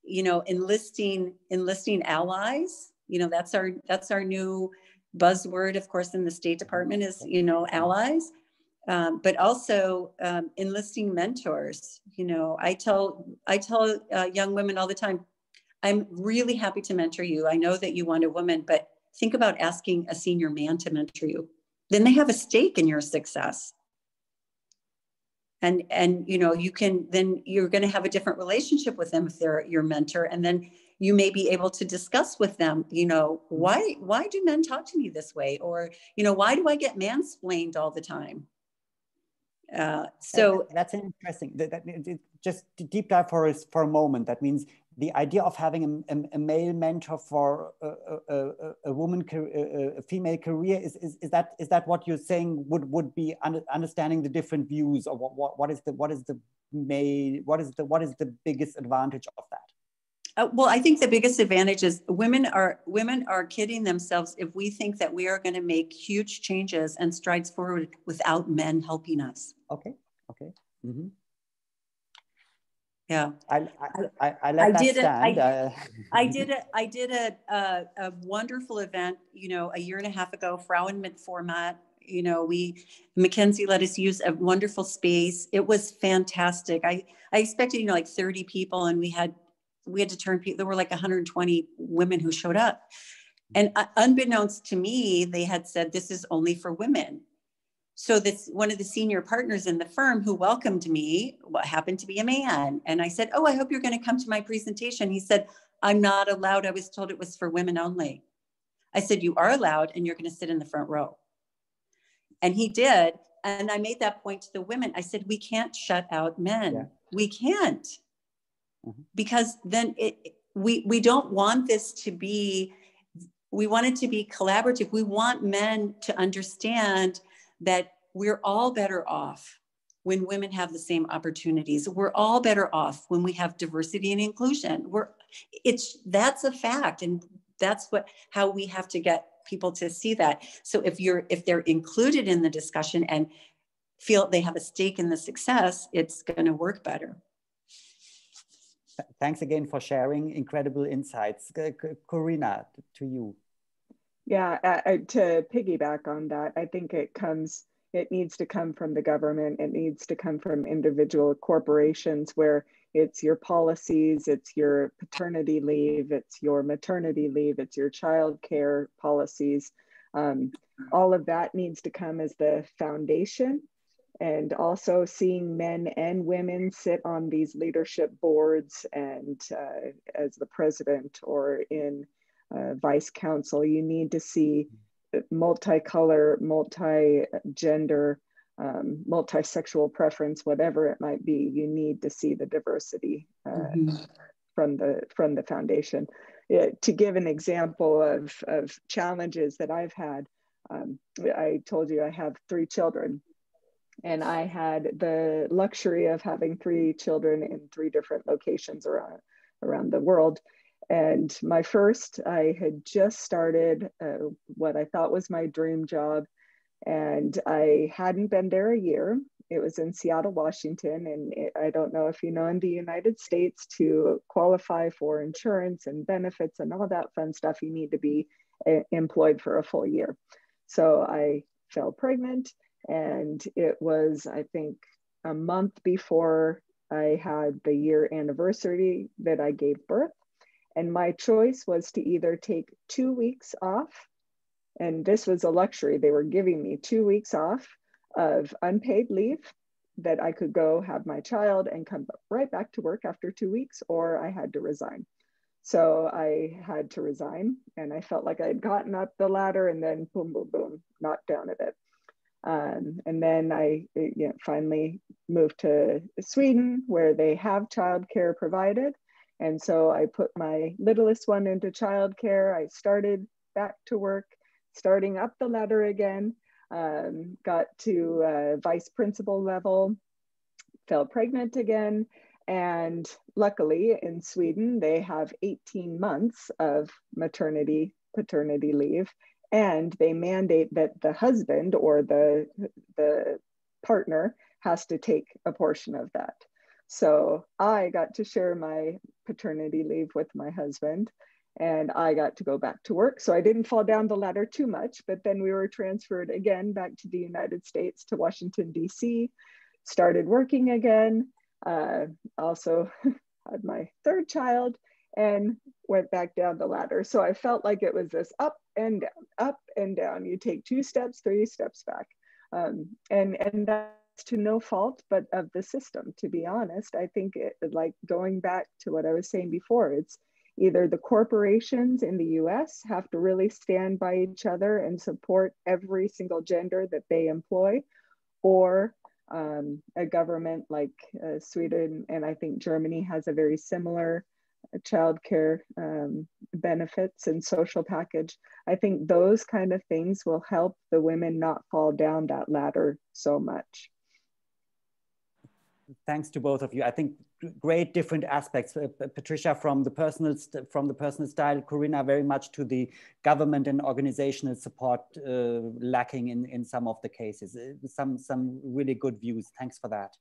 you know enlisting enlisting allies you know that's our that's our new buzzword of course in the state department is you know allies. Um, but also um, enlisting mentors you know i tell i tell uh, young women all the time i'm really happy to mentor you. I know that you want a woman but think about asking a senior man to mentor you. Then they have a stake in your success. And and you know you can then you're going to have a different relationship with them if they're your mentor. And then you may be able to discuss with them you know mm-hmm. why why do men talk to me this way or you know why do i get mansplained all the time uh, so that's interesting that, that, just deep dive for us for a moment that means the idea of having a, a, a male mentor for a, a, a woman, a, female career, is, is, is, that is that what you're saying would would be understanding the different views, or what, what, what is the what is the male what is the what is the biggest advantage of that? Uh, well, I think the biggest advantage is women are women are kidding themselves if we think that we are going to make huge changes and strides forward without men helping us. Okay. Okay. Mm-hmm. Yeah, I I, I, let I that did stand. A, I, uh, I did a I did a, a, a wonderful event, you know, a year and a half ago, Frauen mit Format. You know, we McKinsey let us use a wonderful space. It was fantastic. I I expected, you know, like 30 people, and we had we had to turn people. There were like 120 women who showed up, and uh, unbeknownst to me, they had said this is only for women. So this one of the senior partners in the firm who welcomed me, what happened to be a man, and I said, "Oh, I hope you're going to come to my presentation." He said, "I'm not allowed. I was told it was for women only." I said, "You are allowed, and you're going to sit in the front row." And he did, and I made that point to the women. I said, "We can't shut out men. Yeah. We can't." Mm-hmm. because then it we we don't want this to be we want it to be collaborative. We want men to understand that we're all better off when women have the same opportunities. We're all better off when we have diversity and inclusion. We're it's that's a fact and that's what how we have to get people to see that. So if you're if they're included in the discussion and feel they have a stake in the success, it's going to work better. Thanks again for sharing incredible insights. Corina, to you. Yeah, uh, to piggyback on that, I think it comes, it needs to come from the government. It needs to come from individual corporations where it's your policies, it's your paternity leave, it's your maternity leave, it's your child care policies. Um, all of that needs to come as the foundation and also seeing men and women sit on these leadership boards and uh, as the president or in uh, vice council, you need to see multicolor, multi-gender, um, multi-sexual preference, whatever it might be. You need to see the diversity uh, mm-hmm. from the from the foundation. to give an example of of challenges that I've had, um, I told you I have three children and I had the luxury of having three children in three different locations around around the world. And my first, I had just started uh, what I thought was my dream job, and I hadn't been there a year. It was in Seattle, Washington, and it, I don't know if you know in the United States to qualify for insurance and benefits and all that fun stuff, you need to be uh, employed for a full year. So I fell pregnant and it was, I think, a month before I had the year anniversary that I gave birth. And my choice was to either take two weeks off, and this was a luxury. They were giving me two weeks off of unpaid leave that I could go have my child and come right back to work after two weeks, or I had to resign. So I had to resign, and I felt like I had gotten up the ladder and then boom, boom, boom, knocked down a bit. Um, and then I you know, finally moved to Sweden where they have childcare provided. And so I put my littlest one into childcare. I started back to work, starting up the ladder again, um, got to uh, vice principal level, fell pregnant again. And luckily in Sweden, they have 18 months of maternity paternity leave and they mandate that the husband or the the partner has to take a portion of that. So i got to share my paternity leave with my husband and i got to go back to work. So i didn't fall down the ladder too much but then we were transferred again back to the united states to washington d.c started working again. Uh, also had my third child and went back down the ladder. So I felt like it was this up and down, up and down. You take two steps, three steps back. Um, and, and that's to no fault, but of the system, to be honest. I think it, like going back to what I was saying before, it's either the corporations in the US have to really stand by each other and support every single gender that they employ, or um, a government like uh, Sweden and I think Germany has a very similar childcare um, benefits and social package. I think those kind of things will help the women not fall down that ladder so much. Thanks to both of you. I think great different aspects. Uh, Patricia from the personal from the personal style, Corina very much to the government and organizational support uh, lacking in in some of the cases. Uh, some some really good views. Thanks for that.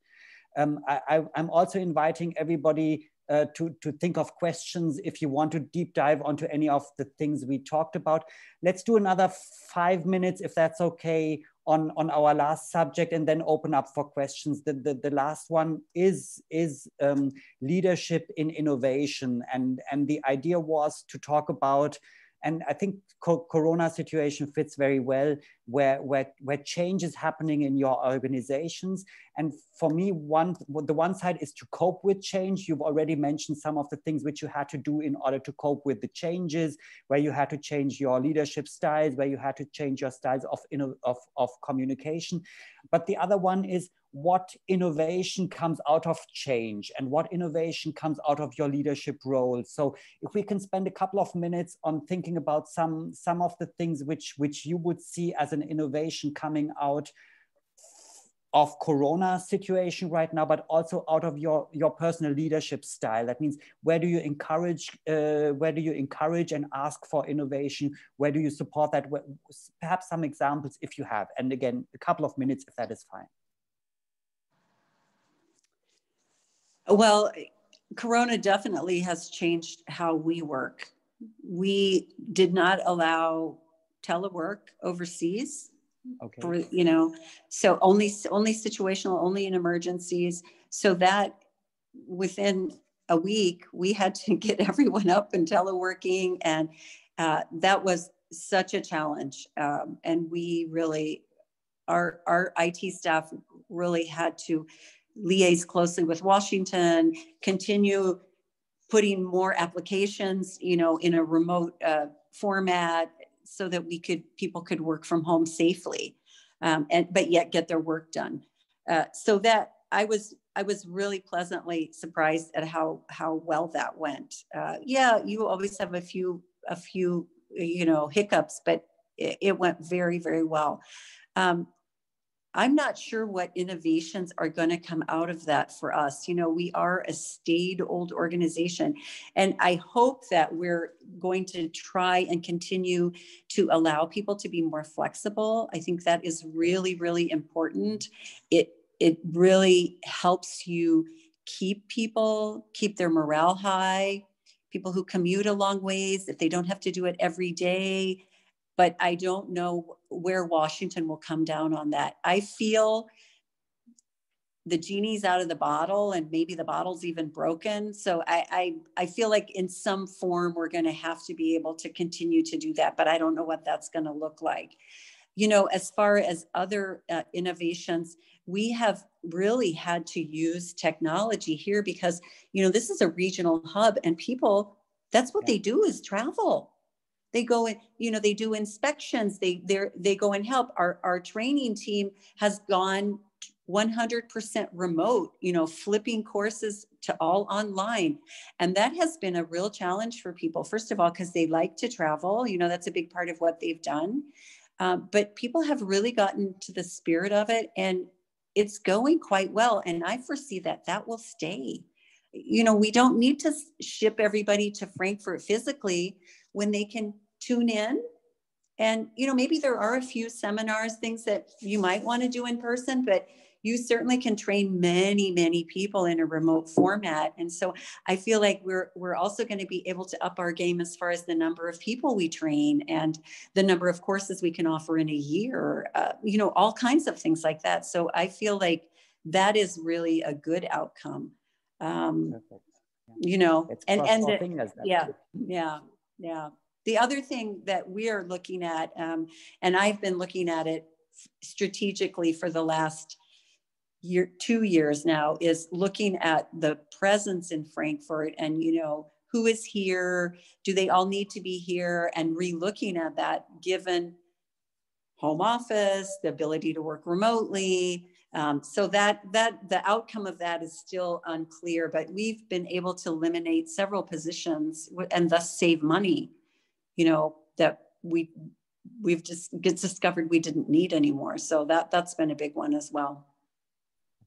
Um, I, am also inviting everybody uh, to, to think of questions if you want to deep dive onto any of the things we talked about. Let's do another five minutes, if that's okay, on, on our last subject and then open up for questions. The, the, the last one is, is um, leadership in innovation. And, and the idea was to talk about and I think co Corona situation fits very well where, where, where change is happening in your organizations. And for me, one the one side is to cope with change. You've already mentioned some of the things which you had to do in order to cope with the changes, where you had to change your leadership styles, where you had to change your styles of, of, of communication. But the other one is what innovation comes out of change and what innovation comes out of your leadership role. So if we can spend a couple of minutes on thinking about some, some of the things which, which you would see as an innovation coming out of corona situation right now but also out of your your personal leadership style. That means where do you encourage uh, where do you encourage and ask for innovation? Where do you support that? Perhaps some examples if you have. And again a couple of minutes if that is fine. Well corona definitely has changed how we work. We did not allow telework overseas okay. for you know so only only situational only in emergencies. So that within a week we had to get everyone up and teleworking and uh, that was such a challenge. Um, and we really our our it staff really had to liaise closely with washington continue putting more applications you know in a remote uh, format so that we could people could work from home safely um, and but yet get their work done. Uh, so that i was i was really pleasantly surprised at how how well that went. Uh, yeah you always have a few a few you know hiccups but it, it went very very well. Um, I'm not sure what innovations are going to come out of that for us. You know, we are a staid old organization, and I hope that we're going to try and continue to allow people to be more flexible. I think that is really, really important. It it really helps you keep people, keep their morale high. People who commute a long ways, if they don't have to do it every day, but I don't know where Washington will come down on that. I feel the genie's out of the bottle and maybe the bottle's even broken. So I, I, I feel like in some form we're going to have to be able to continue to do that, but I don't know what that's going to look like. You know, as far as other uh, innovations, we have really had to use technology here because, you know, this is a regional hub and people, that's what they do is travel they go and you know they do inspections they they they go and help. Our our training team has gone 100% remote you know flipping courses to all online. And that has been a real challenge for people first of all because they like to travel you know that's a big part of what they've done. Um, but people have really gotten to the spirit of it and it's going quite well and i foresee that that will stay. You know we don't need to ship everybody to frankfurt physically when they can tune in. And, you know, maybe there are a few seminars, things that you might want to do in person, but you certainly can train many, many people in a remote format. And so I feel like we're we're also going to be able to up our game as far as the number of people we train and the number of courses we can offer in a year, uh, you know, all kinds of things like that. So I feel like that is really a good outcome. Um, you know, it's and and the, yeah, yeah, yeah. The other thing that we are looking at, um, and I've been looking at it strategically for the last year, two years now, is looking at the presence in Frankfurt and, you know, who is here? Do they all need to be here? And re-looking at that given home office, the ability to work remotely. Um, so that that the outcome of that is still unclear, but we've been able to eliminate several positions and thus save money you know, that we we've just get discovered we didn't need anymore. So that that's been a big one as well.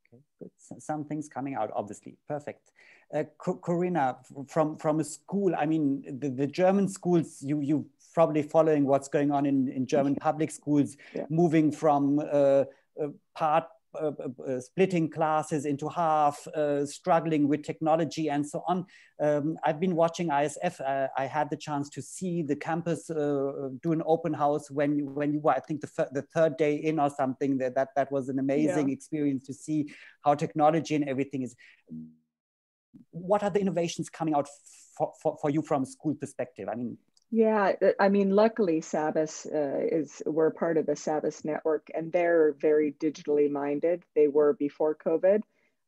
Okay, good. Some things coming out, obviously. Perfect. Uh, Corina, from from a school, I mean, the, the German schools, you you probably following what's going on in, in German public schools, yeah. moving from uh, part uh, uh, splitting classes into half, uh, struggling with technology and so on. Um, I've been watching ISF. Uh, I had the chance to see the campus uh, do an open house when you, when you were, I think, the, the third day in or something. That that, that was an amazing yeah. experience to see how technology and everything is. What are the innovations coming out for, for, for you from a school perspective? I mean, yeah, uh, I mean, luckily, SABIS uh, is we're part of the SABIS network, and they're very digitally minded. They were before COVID.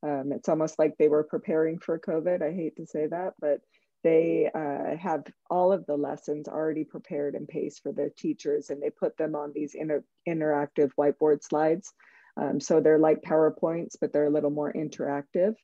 Um, it's almost like they were preparing for COVID. I hate to say that, but they uh, have all of the lessons already prepared and paced for the teachers, and they put them on these inter interactive whiteboard slides. Um, so they're like PowerPoints, but they're a little more interactive.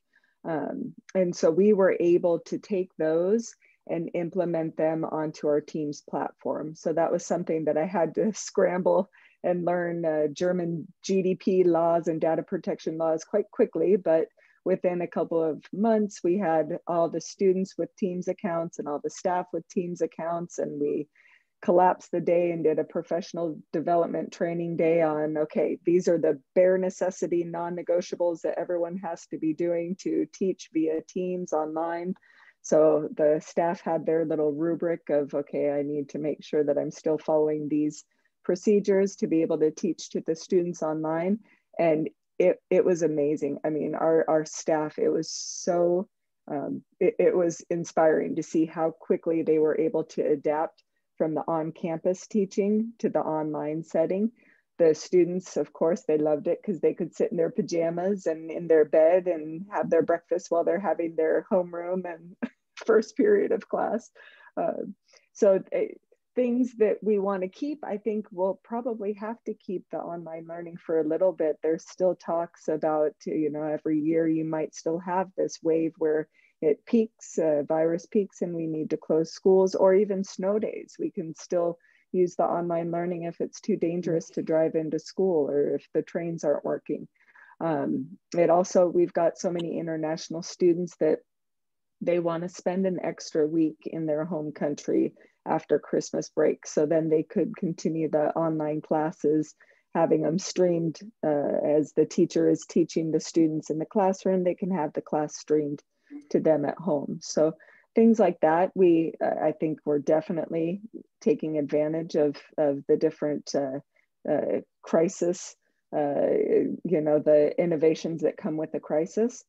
Um, and so we were able to take those and implement them onto our Teams platform. So that was something that I had to scramble and learn uh, German GDPR laws and data protection laws quite quickly. But within a couple of months, we had all the students with Teams accounts and all the staff with Teams accounts, and we collapsed the day and did a professional development training day on okay, these are the bare necessity non negotiables that everyone has to be doing to teach via Teams online. So the staff had their little rubric of okay, I need to make sure that I'm still following these procedures to be able to teach to the students online. And it, it was amazing. I mean, our, our staff, it was so, um, it, it was inspiring to see how quickly they were able to adapt from the on-campus teaching to the online setting. The students, of course, they loved it because they could sit in their pajamas and in their bed and have their breakfast while they're having their homeroom and first period of class. Uh, so things that we want to keep, I think we'll probably have to keep the online learning for a little bit. There's still talks about, you know, every year you might still have this wave where it peaks, uh, virus peaks, and we need to close schools or even snow days. We can still use the online learning if it's too dangerous to drive into school or if the trains aren't working. Um, it also, we've got so many international students that they want to spend an extra week in their home country after Christmas break. So then they could continue the online classes, having them streamed uh, as the teacher is teaching the students in the classroom, they can have the class streamed to them at home. So things like that, we, uh, I think we're definitely taking advantage of, of the different uh, uh crisis, uh, you know, the innovations that come with the crisis.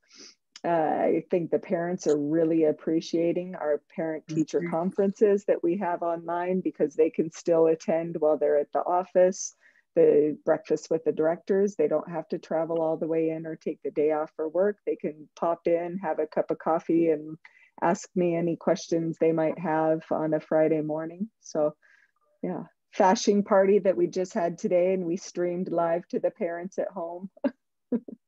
Uh, I think the parents are really appreciating our parent teacher mm-hmm. conferences that we have online because they can still attend while they're at the office. The breakfast with the directors, they don't have to travel all the way in or take the day off for work. They can pop in, have a cup of coffee, and ask me any questions they might have on a Friday morning. So, yeah, Fasching party that we just had today, and we streamed live to the parents at home.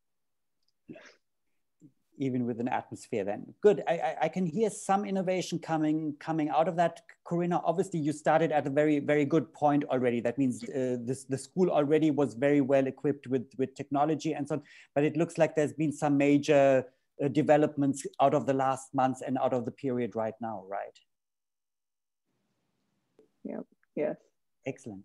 even with an atmosphere then. Good I, I, I, can hear some innovation coming coming out of that Corina. Obviously you started at a very very good point already. That means uh, this, the school already was very well equipped with with technology and so on. But it looks like there's been some major uh, developments out of the last months and out of the period right now right? Yeah yes. Excellent.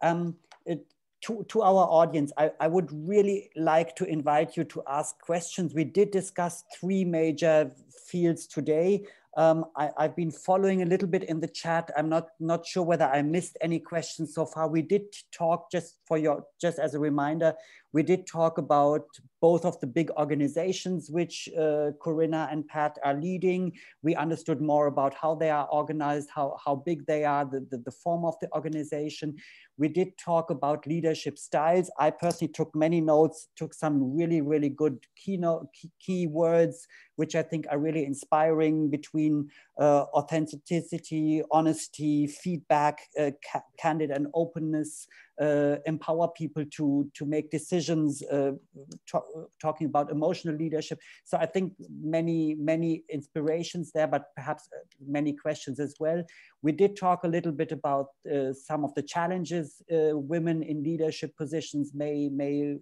Um, it, to, to our audience, I, I would really like to invite you to ask questions. We did discuss three major fields today. Um, I, have been following a little bit in the chat. I'm not not sure whether I missed any questions so far. We did talk just for your just as a reminder. We did talk about both of the big organizations which uh, Corina and Pat are leading. We understood more about how they are organized, how, how big they are, the, the, the form of the organization. We did talk about leadership styles. I personally took many notes, took some really, really good keynote, key, key words, which I think are really inspiring between uh, authenticity, honesty, feedback, uh, ca candid and openness, uh, empower people to, to make decisions, uh, talking about emotional leadership. So I think many, many inspirations there, but perhaps uh, many questions as well. We did talk a little bit about uh, some of the challenges women in leadership positions may, may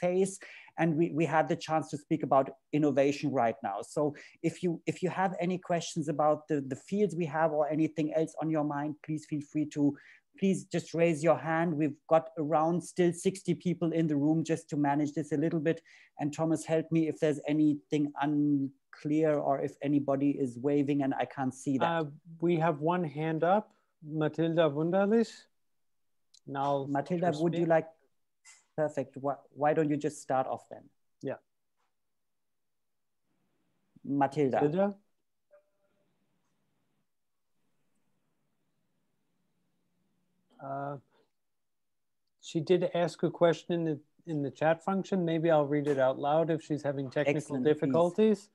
face and we, we had the chance to speak about innovation right now. So if you if you have any questions about the, the fields we have or anything else on your mind, please feel free to please just raise your hand. We've got around still 60 people in the room just to manage this a little bit. And Thomas, help me if there's anything unclear or if anybody is waving and I can't see that. Uh, we have one hand up, Matilda Wunderlich. Now, Matilda, would you like, perfect. Why, why don't you just start off then? Yeah. Matilda. Matilda? Uh, she did ask a question in the in the chat function. Maybe I'll read it out loud if she's having technical Excellent, difficulties.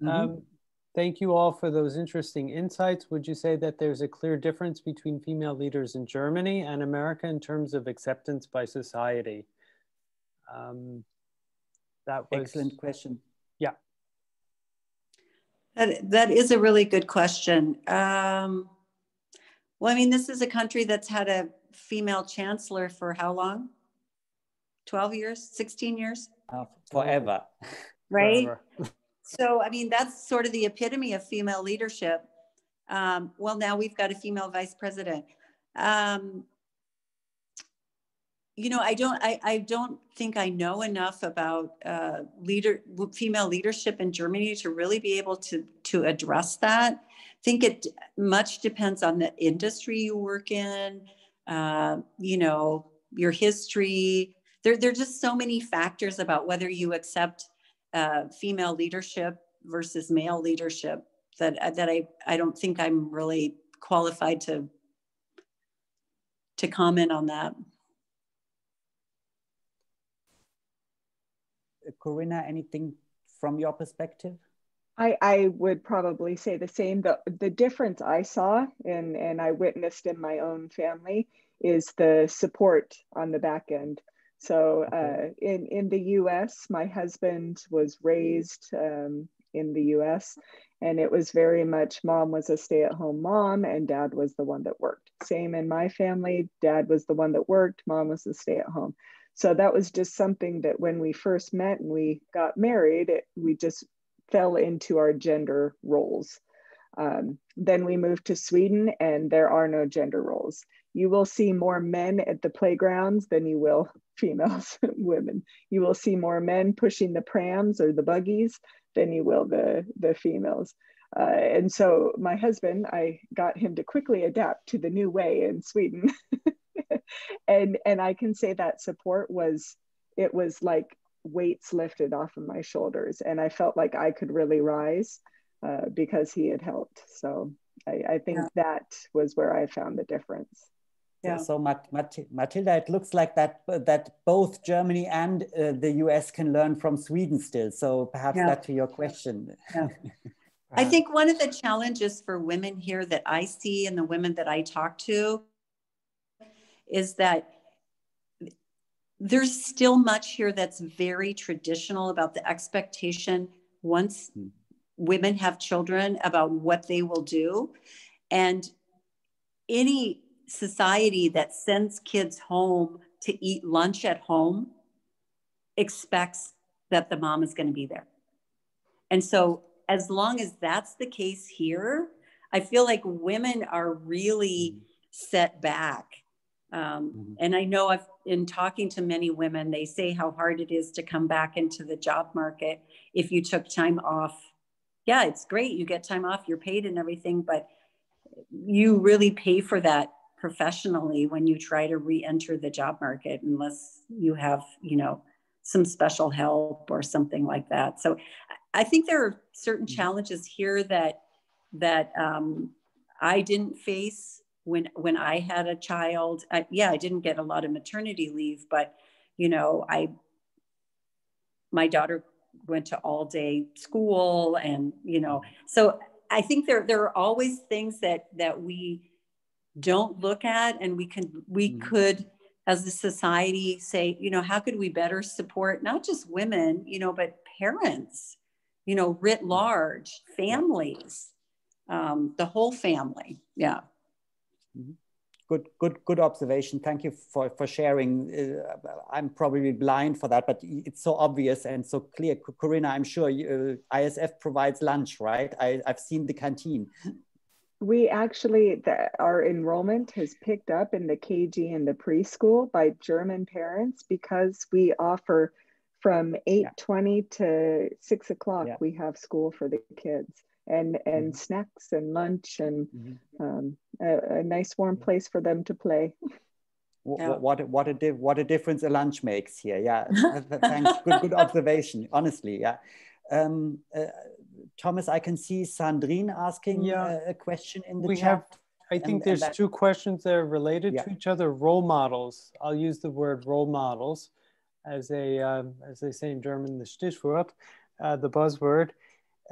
Mm -hmm. um, thank you all for those interesting insights. Would you say that there's a clear difference between female leaders in Germany and America in terms of acceptance by society? Um, that was excellent question. Yeah. That, that is a really good question. Um, well, I mean, this is a country that's had a female chancellor for how long? 12 years, 16 years? Uh, forever. Right? Forever. so, I mean, that's sort of the epitome of female leadership. Um, well, now we've got a female vice president. Um, you know, I don't, I, I don't think I know enough about uh, leader, female leadership in Germany to really be able to to address that. I think it much depends on the industry you work in, uh, you know, your history. There, there are just so many factors about whether you accept uh, female leadership versus male leadership that that I I don't think I'm really qualified to to comment on that. Corina, anything from your perspective? I, I would probably say the same. The, the difference I saw and, and I witnessed in my own family is the support on the back end. So uh, in, in the US, my husband was raised um, in the US, and it was very much mom was a stay at home mom, and dad was the one that worked. Same in my family, dad was the one that worked, mom was the stay at home. So that was just something that when we first met and we got married, it, we just fell into our gender roles. Um, then we moved to Sweden and there are no gender roles. You will see more men at the playgrounds than you will females, women. You will see more men pushing the prams or the buggies than you will the, the females. Uh, and so my husband, I got him to quickly adapt to the new way in Sweden. and and I can say that support was it was like weights lifted off of my shoulders and I felt like I could really rise uh, because he had helped. So I, I think yeah. that was where I found the difference. Yeah. So, Mat Mat Matilda, it looks like that that both Germany and uh, the US can learn from Sweden still. So perhaps yeah. that to your question. Yeah. I think one of the challenges for women here that I see and the women that I talk to is that there's still much here that's very traditional about the expectation once mm. women have children about what they will do. And any society that sends kids home to eat lunch at home expects that the mom is going to be there. And so, as long as that's the case here, I feel like women are really hmm. set back um, mm-hmm. And I know I've in talking to many women, they say how hard it is to come back into the job market if you took time off. Yeah, it's great. You get time off, you're paid and everything, but you really pay for that professionally when you try to re-enter the job market unless you have, you know, some special help or something like that. So I think there are certain mm-hmm. challenges here that that um, I didn't face when when I had a child. I, yeah, I didn't get a lot of maternity leave, but you know, I my daughter went to all day school, and you know, so I think there there are always things that that we don't look at, and we can we mm-hmm. could as a society say, you know, how could we better support not just women, you know, but parents, you know, writ large, families, um, the whole family. Yeah. Mm-hmm. Good, good, good observation. Thank you for, for sharing. Uh, I'm probably blind for that, but it's so obvious and so clear. Corina, I'm sure you, uh, ISF provides lunch, right? I, I've seen the canteen. We actually, the, our enrollment has picked up in the KG and the preschool by German parents because we offer from 8.20 yeah. to 6 o'clock, yeah. we have school for the kids and and mm-hmm. snacks and lunch and mm-hmm. um, a, a, nice warm place for them to play. What, what what a what a difference a lunch makes here. Yeah, thanks. good good observation. Honestly, yeah. Um, uh, Thomas, I can see Sandrine asking yeah. a, a question in the we chat. Have, I think and, there's and that, two questions that are related yeah. to each other. Role models. I'll use the word role models as a um, as they say in German, the Stichwort, uh, the buzzword.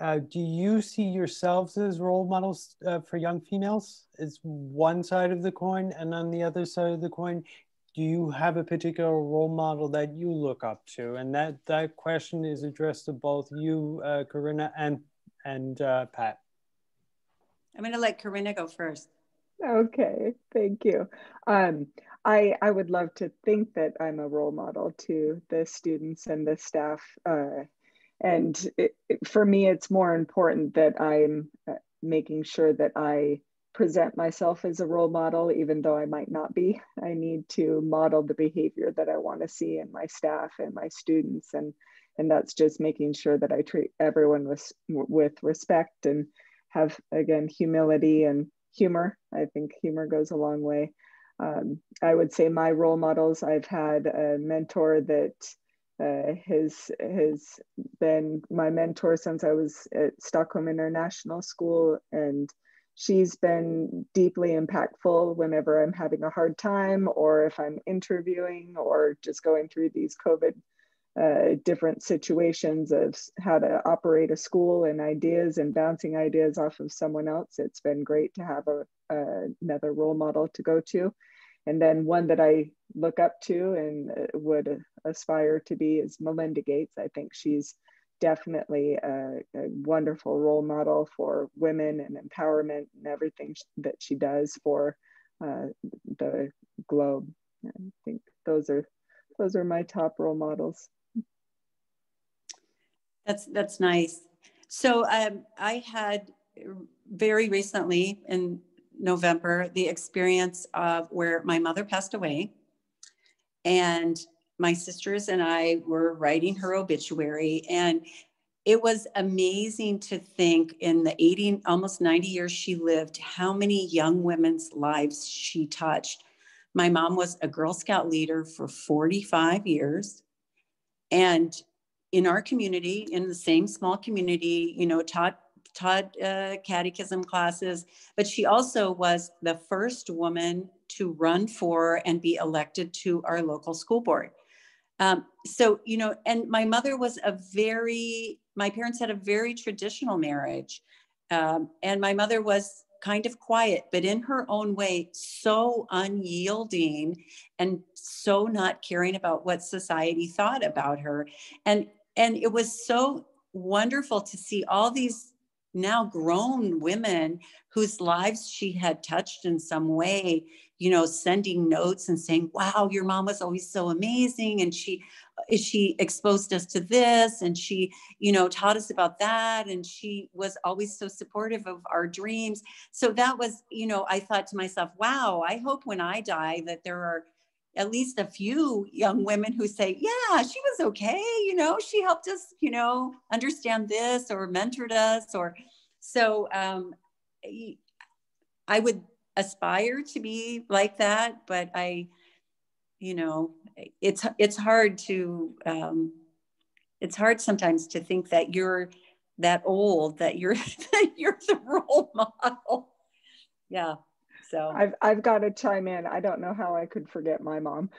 Uh, do you see yourselves as role models uh, for young females? Is one side of the coin, and on the other side of the coin, do you have a particular role model that you look up to? And that that question is addressed to both you, uh, Corina, and and uh, Pat. I'm going to let Corina go first. Okay, thank you. Um, I I would love to think that I'm a role model to the students and the staff. And it, it, for me, it's more important that I'm uh, making sure that I present myself as a role model, even though I might not be. I need to model the behavior that I want to see in my staff and my students. And, and that's just making sure that I treat everyone with, with respect and have, again, humility and humor. I think humor goes a long way. Um, I would say my role models, I've had a mentor that uh, has has been my mentor since I was at Stockholm International School and she's been deeply impactful whenever I'm having a hard time or if I'm interviewing or just going through these COVID uh, different situations of how to operate a school and ideas and bouncing ideas off of someone else. It's been great to have a, another role model to go to. And then one that I look up to and uh, would aspire to be is Melinda Gates. I think she's definitely a, a, wonderful role model for women and empowerment and everything that she does for uh, the globe. I think those are those are my top role models. That's that's nice. So um, I had very recently in November the experience of where my mother passed away, and my sisters and I were writing her obituary. And it was amazing to think in the 80, almost 90 years she lived, how many young women's lives she touched. My mom was a Girl Scout leader for 45 years. And in our community, in the same small community, you know, taught taught uh, catechism classes, but she also was the first woman to run for and be elected to our local school board. Um, so, you know, and my mother was a very, my parents had a very traditional marriage. Um, and my mother was kind of quiet, but in her own way, so unyielding and so not caring about what society thought about her. And and it was so wonderful to see all these now grown women whose lives she had touched in some way you know sending notes and saying wow your mom was always so amazing and she she exposed us to this and she you know taught us about that and she was always so supportive of our dreams. So that was you know i thought to myself wow i hope when i die that there are at least a few young women who say, Yeah, she was okay. You know, she helped us, you know, understand this or mentored us. Or so um, I would aspire to be like that, but I, you know, it's it's hard to um, it's hard sometimes to think that you're that old that you're that you're the role model. Yeah. So I've I've got to chime in. I don't know how I could forget my mom.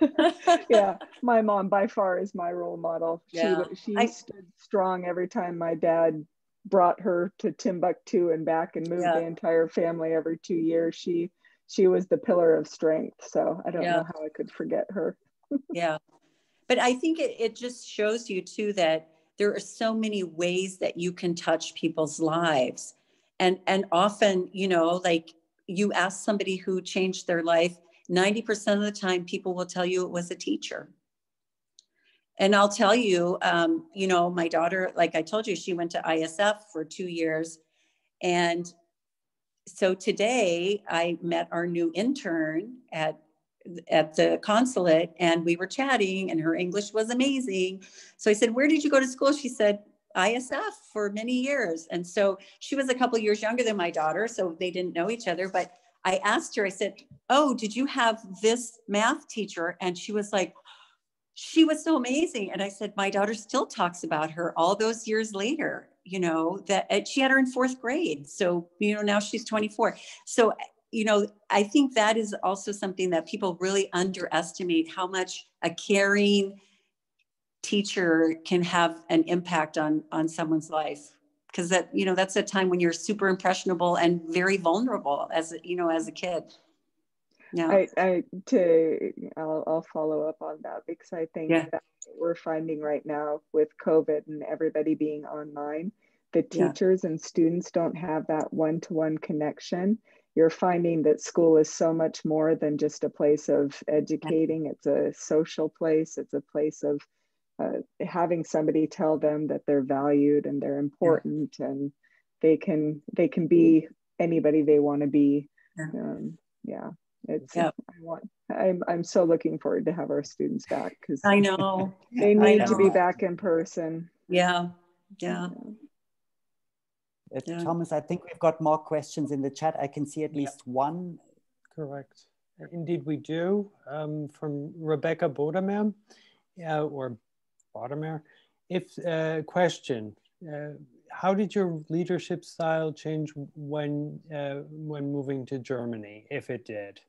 yeah, my mom by far is my role model. Yeah. She she I, stood strong every time my dad brought her to Timbuktu and back and moved yeah. the entire family every two years. She she was the pillar of strength. So I don't yeah. know how I could forget her. yeah. But I think it, it just shows you too that there are so many ways that you can touch people's lives. And and often, you know, like you ask somebody who changed their life, 90% of the time people will tell you it was a teacher. And I'll tell you, um, you know, my daughter, like I told you, she went to ISF for two years. And so today I met our new intern at at the consulate and we were chatting and her English was amazing. So I said, Where did you go to school? She said, ISF for many years. And so she was a couple years younger than my daughter, so they didn't know each other. But I asked her, I said, Oh, did you have this math teacher? And she was like, She was so amazing. And I said, My daughter still talks about her all those years later, you know, that she had her in fourth grade. So, you know, now she's 24. So, you know, I think that is also something that people really underestimate how much a caring, teacher can have an impact on on someone's life because that you know that's a time when you're super impressionable and very vulnerable as you know as a kid yeah. I, I to I'll, I'll follow up on that because I think yeah. that we're finding right now with COVID and everybody being online, the teachers yeah. and students don't have that one-to-one connection. You're finding that school is so much more than just a place of educating. It's a social place. It's a place of uh, having somebody tell them that they're valued and they're important yeah. and they can they can be anybody they want to be. Yeah. Um, yeah it's yep. I want I'm I'm so looking forward to have our students back because I know they need know. to be back in person. Yeah. Yeah. Uh, yeah. Thomas, I think we've got more questions in the chat. I can see at least one. Correct. Indeed, we do. Um, from Rebecca Bodemer, uh, or Bodemer. If uh, question, uh, how did your leadership style change when uh, when moving to Germany, if it did?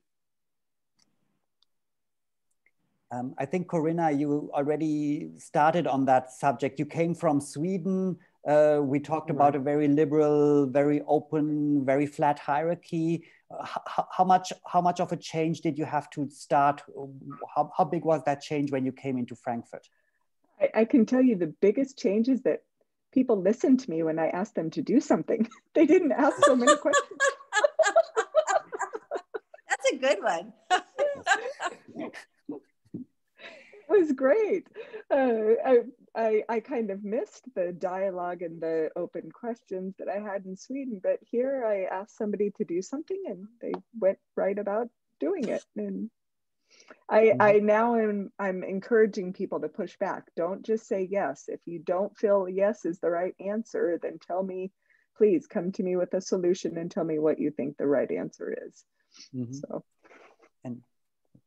Um, I think, Corina, you already started on that subject. You came from Sweden. Uh, we talked right. about a very liberal, very open, very flat hierarchy. Uh, how, how, much, how much of a change did you have to start? How, how big was that change when you came into Frankfurt? I, I can tell you the biggest change is that people listened to me when I asked them to do something. they didn't ask so many questions. That's a good one. It was great. Uh, I, I, I kind of missed the dialogue and the open questions that I had in Sweden, but here I asked somebody to do something and they went right about doing it. And I, mm-hmm. I now am I'm encouraging people to push back. Don't just say yes. If you don't feel yes is the right answer, then tell me, please come to me with a solution and tell me what you think the right answer is. Mm-hmm. So and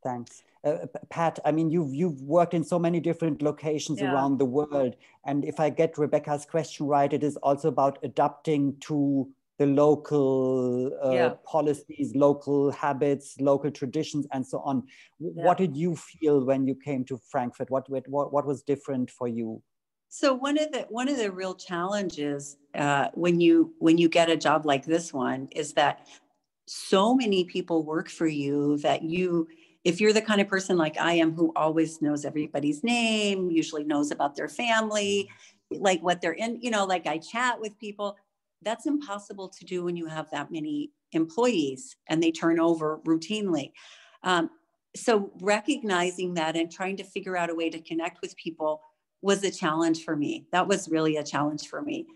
Thanks. Uh, Pat, I mean, you've, you've worked in so many different locations yeah. around the world. And if I get Rebecca's question right, it is also about adapting to the local uh, yeah. policies, local habits, local traditions, and so on. Yeah. What did you feel when you came to Frankfurt? What, what, what was different for you? So one of the one of the real challenges uh, when you when you get a job like this one is that so many people work for you that you if you're the kind of person like I am who always knows everybody's name, usually knows about their family, like what they're in, you know, like I chat with people, that's impossible to do when you have that many employees and they turn over routinely. Um, so recognizing that and trying to figure out a way to connect with people was a challenge for me. That was really a challenge for me.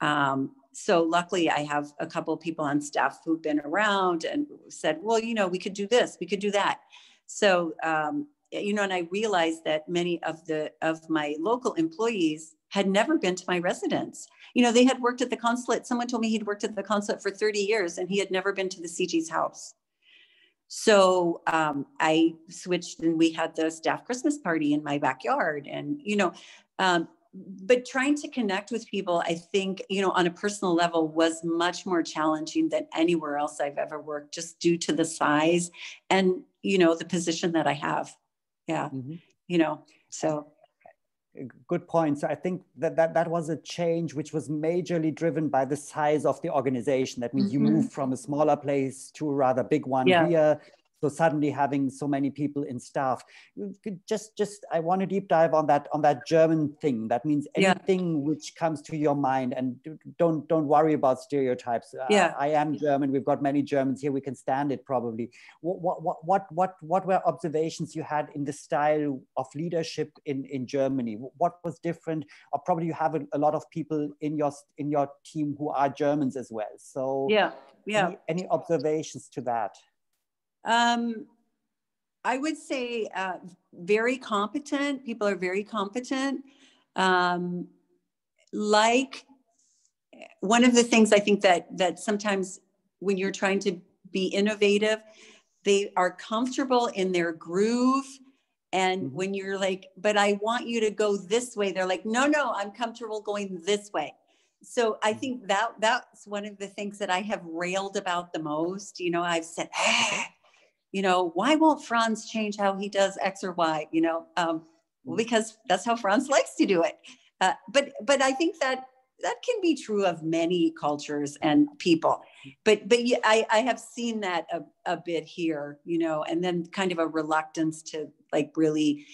Um, so luckily I have a couple of people on staff who've been around and said, well, you know, we could do this, we could do that. So, um, you know, and I realized that many of the of my local employees had never been to my residence. You know, they had worked at the consulate. Someone told me he'd worked at the consulate for 30 years and he had never been to the CG's house. So um, I switched and we had the staff Christmas party in my backyard. And, you know, um, but trying to connect with people, I think, you know, on a personal level was much more challenging than anywhere else I've ever worked, just due to the size and, you know, the position that I have. Yeah. Mm-hmm. You know, so. Good point. So I think that, that that was a change which was majorly driven by the size of the organization. That means mm-hmm. you move from a smaller place to a rather big one yeah. here so suddenly having so many people in staff. Just just i want to deep dive on that on that german thing. That means anything yeah. which comes to your mind and don't don't worry about stereotypes. Yeah. I, I, am german. We've got many germans here. We can stand it probably. What what what what what were observations you had in the style of leadership in in germany? What was different? Or probably you have a, a lot of people in your in your team who are germans as well. So yeah. Yeah. any, any observations to that um, I would say uh, very competent. People are very competent. Um, like one of the things I think that that sometimes when you're trying to be innovative, they are comfortable in their groove. And mm-hmm. when you're like, but I want you to go this way, they're like, no, no, I'm comfortable going this way. So I mm-hmm. think that that's one of the things that I have railed about the most. You know, I've said, ah, you know, why won't Franz change how he does X or Y? You know, um, well, mm. because that's how Franz likes to do it. Uh, but but I think that that can be true of many cultures and people but but I, I have seen that a, a bit here you know and then kind of a reluctance to like really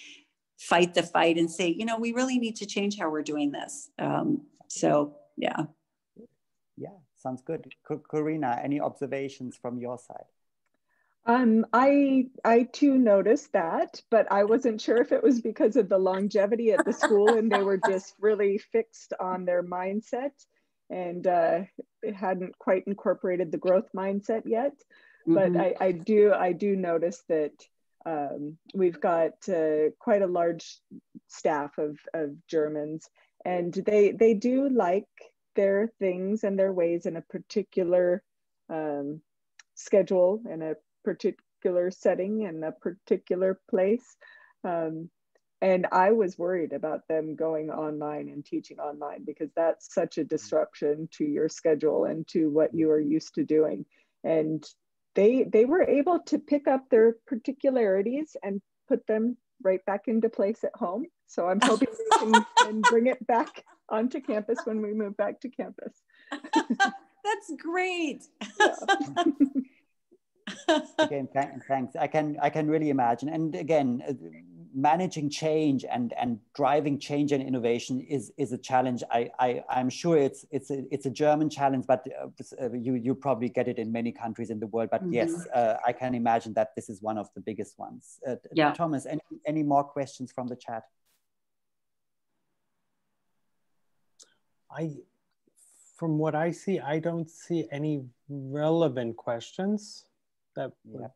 fight the fight and say you know we really need to change how we're doing this um, so yeah yeah sounds good Corina any observations from your side um, I I too noticed that, but I wasn't sure if it was because of the longevity at the school and they were just really fixed on their mindset and uh, hadn't quite incorporated the growth mindset yet. Mm-hmm. But I, I do I do notice that um, we've got uh, quite a large staff of, of Germans, and they they do like their things and their ways in a particular um, schedule and a particular setting and a particular place. Um, and I was worried about them going online and teaching online because that's such a disruption to your schedule and to what you are used to doing. And they they were able to pick up their particularities and put them right back into place at home. So I'm hoping we can, can bring it back onto campus when we move back to campus. That's great. again, thanks. I can I can really imagine. And again, uh, managing change and and driving change and innovation is is a challenge. I, I I'm sure it's it's a it's a German challenge, but uh, uh you you probably get it in many countries in the world. But mm -hmm. yes, uh, I can imagine that this is one of the biggest ones. Uh, yeah. Thomas, any any more questions from the chat? I, from what I see, I don't see any relevant questions. That yeah.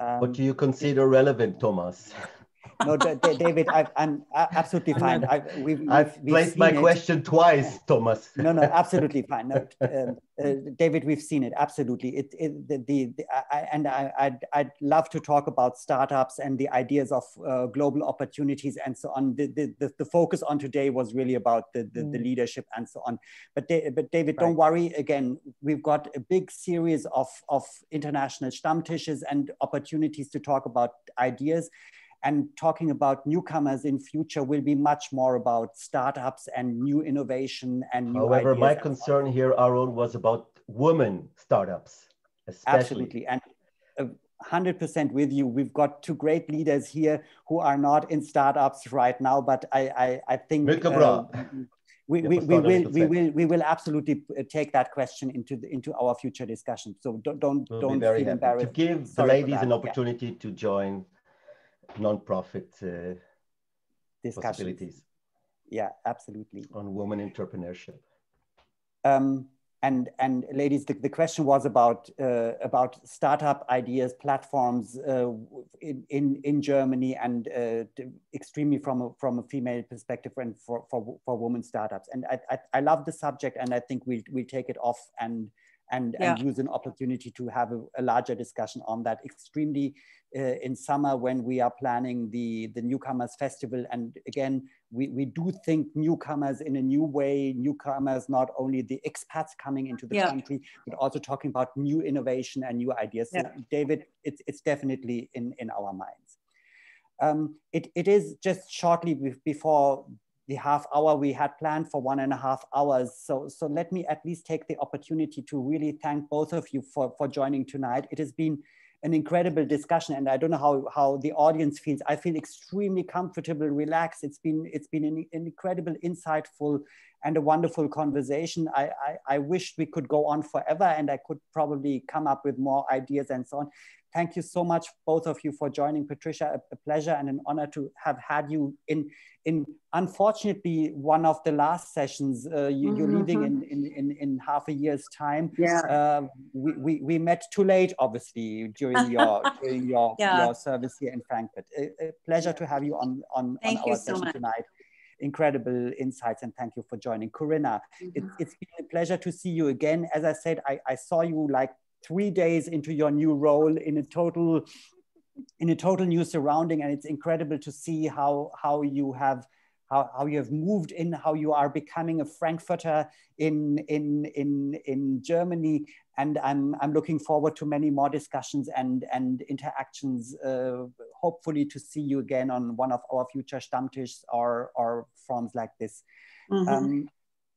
Um, what do you consider relevant, Thomas? no, David, I, am absolutely fine. I, we've, I've we've placed my it. question twice, Thomas. no, no, absolutely fine. No, um, uh, David, we've seen it. Absolutely. It, it the, the, the I, and I, I'd, I'd love to talk about startups and the ideas of uh, global opportunities and so on. The, the, the, focus on today was really about the, the, mm. the leadership and so on. But, but David, right. don't worry. Again, we've got a big series of, of international Stammtisches and opportunities to talk about ideas and talking about newcomers in future will be much more about startups and new innovation and new however my concern here aaron was about women startups especially. absolutely and 100% with you. We've got two great leaders here who are not in startups right now, but I, I, I think uh, we, we, we, will, we, will, we will absolutely uh, take that question into, the, into our future discussion. So don't, don't, we'll don't feel embarrassed. To give Sorry the ladies an opportunity yeah. to join non-profit uh, possibilities. Yeah, absolutely. On women entrepreneurship. Um, and and ladies, the, the question was about uh, about startup ideas, platforms uh, in, in in Germany, and uh, extremely from a from a female perspective, and for for, for women startups. And I, I, I love the subject, and I think we'll we'll take it off and and, yeah. and use an opportunity to have a, a larger discussion on that. Extremely uh, in summer when we are planning the, the Newcomers Festival. And again, we, we do think newcomers in a new way, newcomers, not only the expats coming into the yeah. country, but also talking about new innovation and new ideas. Yeah. So David, it's, it's definitely in, in our minds. Um, it, it is just shortly before the half hour we had planned for one and a half hours. So, so let me at least take the opportunity to really thank both of you for, for joining tonight. It has been an incredible discussion and I don't know how, how the audience feels. I feel extremely comfortable, relaxed. It's been, it's been an, an incredible, insightful and a wonderful conversation. I, I, I wished we could go on forever and I could probably come up with more ideas and so on. Thank you so much, both of you, for joining. Patricia, a, a pleasure and an honor to have had you in, in unfortunately, one of the last sessions. Uh, you, are leaving in, in, in, in, half a year's time. Yeah. Uh, we, we, we met too late, obviously, during your, during your, yeah. your service here in Frankfurt. A, a pleasure to have you on, on, on our session so tonight incredible insights and thank you for joining. Corina, mm -hmm. it, has been a pleasure to see you again. As I said, I, I saw you like three days into your new role in a total in a total new surrounding and it's incredible to see how how you have how, how you have moved in how you are becoming a frankfurter in in in in germany and i'm i'm looking forward to many more discussions and and interactions uh, hopefully to see you again on one of our future stammtisch or or forums like this mm -hmm. um,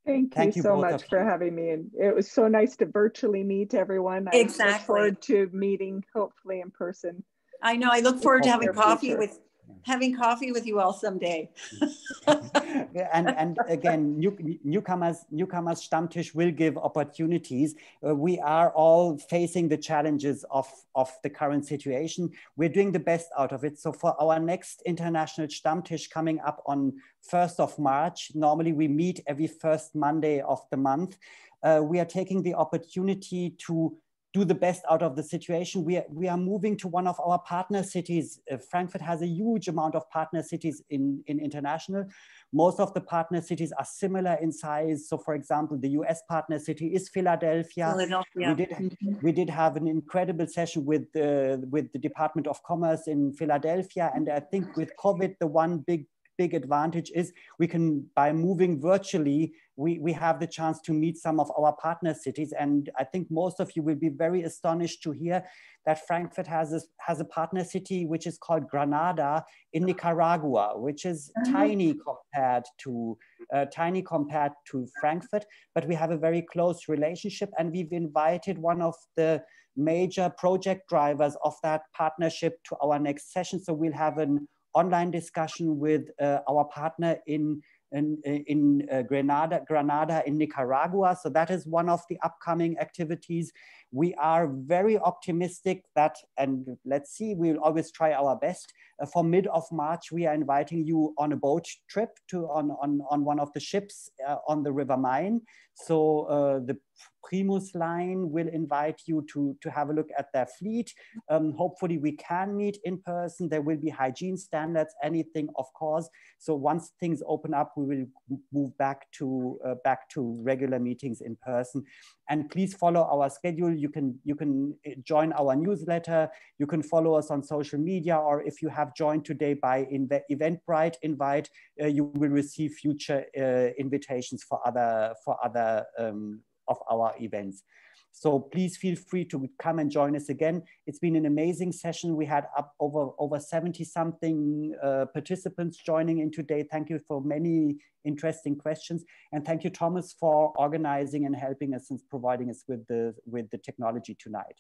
Thank, Thank you, you so much for having me. And it was so nice to virtually meet everyone. I exactly. look forward to meeting hopefully in person. I know. I look forward to having coffee future. with having coffee with you all someday. and and again, new, newcomers newcomers Stammtisch will give opportunities. Uh, we are all facing the challenges of of the current situation. We're doing the best out of it. So for our next international Stammtisch coming up on 1st of March, normally we meet every first Monday of the month. Uh, we are taking the opportunity to do the best out of the situation. We are, we are moving to one of our partner cities. Uh, Frankfurt has a huge amount of partner cities in, in international. Most of the partner cities are similar in size. So for example, the US partner city is Philadelphia. Philadelphia. We, did, mm-hmm. we did have an incredible session with, uh, with the Department of Commerce in Philadelphia. And I think with COVID, the one big big advantage is we can, by moving virtually, we, we have the chance to meet some of our partner cities. And I think most of you will be very astonished to hear that Frankfurt has a, has a partner city, which is called Granada in Nicaragua, which is mm-hmm. tiny compared to uh, tiny compared to Frankfurt, but we have a very close relationship. And we've invited one of the major project drivers of that partnership to our next session. So we'll have an online discussion with uh, our partner in in, in uh, Granada, Granada in Nicaragua. So that is one of the upcoming activities. We are very optimistic that, and let's see, we'll always try our best. Uh, for mid of March, we are inviting you on a boat trip to on, on, on one of the ships uh, on the River Main. So uh, the Primus line will invite you to, to have a look at their fleet. Um, hopefully we can meet in person. There will be hygiene standards, anything of course. So once things open up, we will move back to, uh, back to regular meetings in person. And please follow our schedule. You can, you can uh, join our newsletter. You can follow us on social media, or if you have joined today by Eventbrite invite, uh, you will receive future uh, invitations for other, for other um, of our events. So please feel free to come and join us again. It's been an amazing session. We had up over, over 70 something uh, participants joining in today. Thank you for many interesting questions. And thank you, Thomas, for organizing and helping us and providing us with the, with the technology tonight.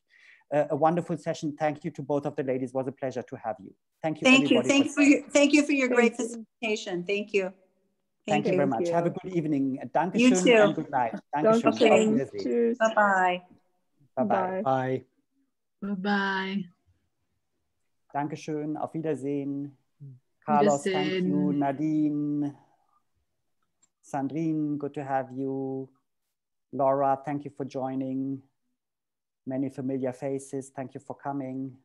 Uh, a wonderful session. Thank you to both of the ladies. It was a pleasure to have you. Thank you. Thank you. Thank you for your, thank you for your great facilitation. Thank you. Thank, you very much. You. Have a good evening. Danke you schön too. and good night. Danke schön. Okay. Bye-bye. Bye-bye. Bye. Bye-bye. Dankeschön. Auf Wiedersehen. Carlos, thank you. Nadine. Sandrine, good to have you. Laura, thank you for joining. Many familiar faces. Thank you for coming.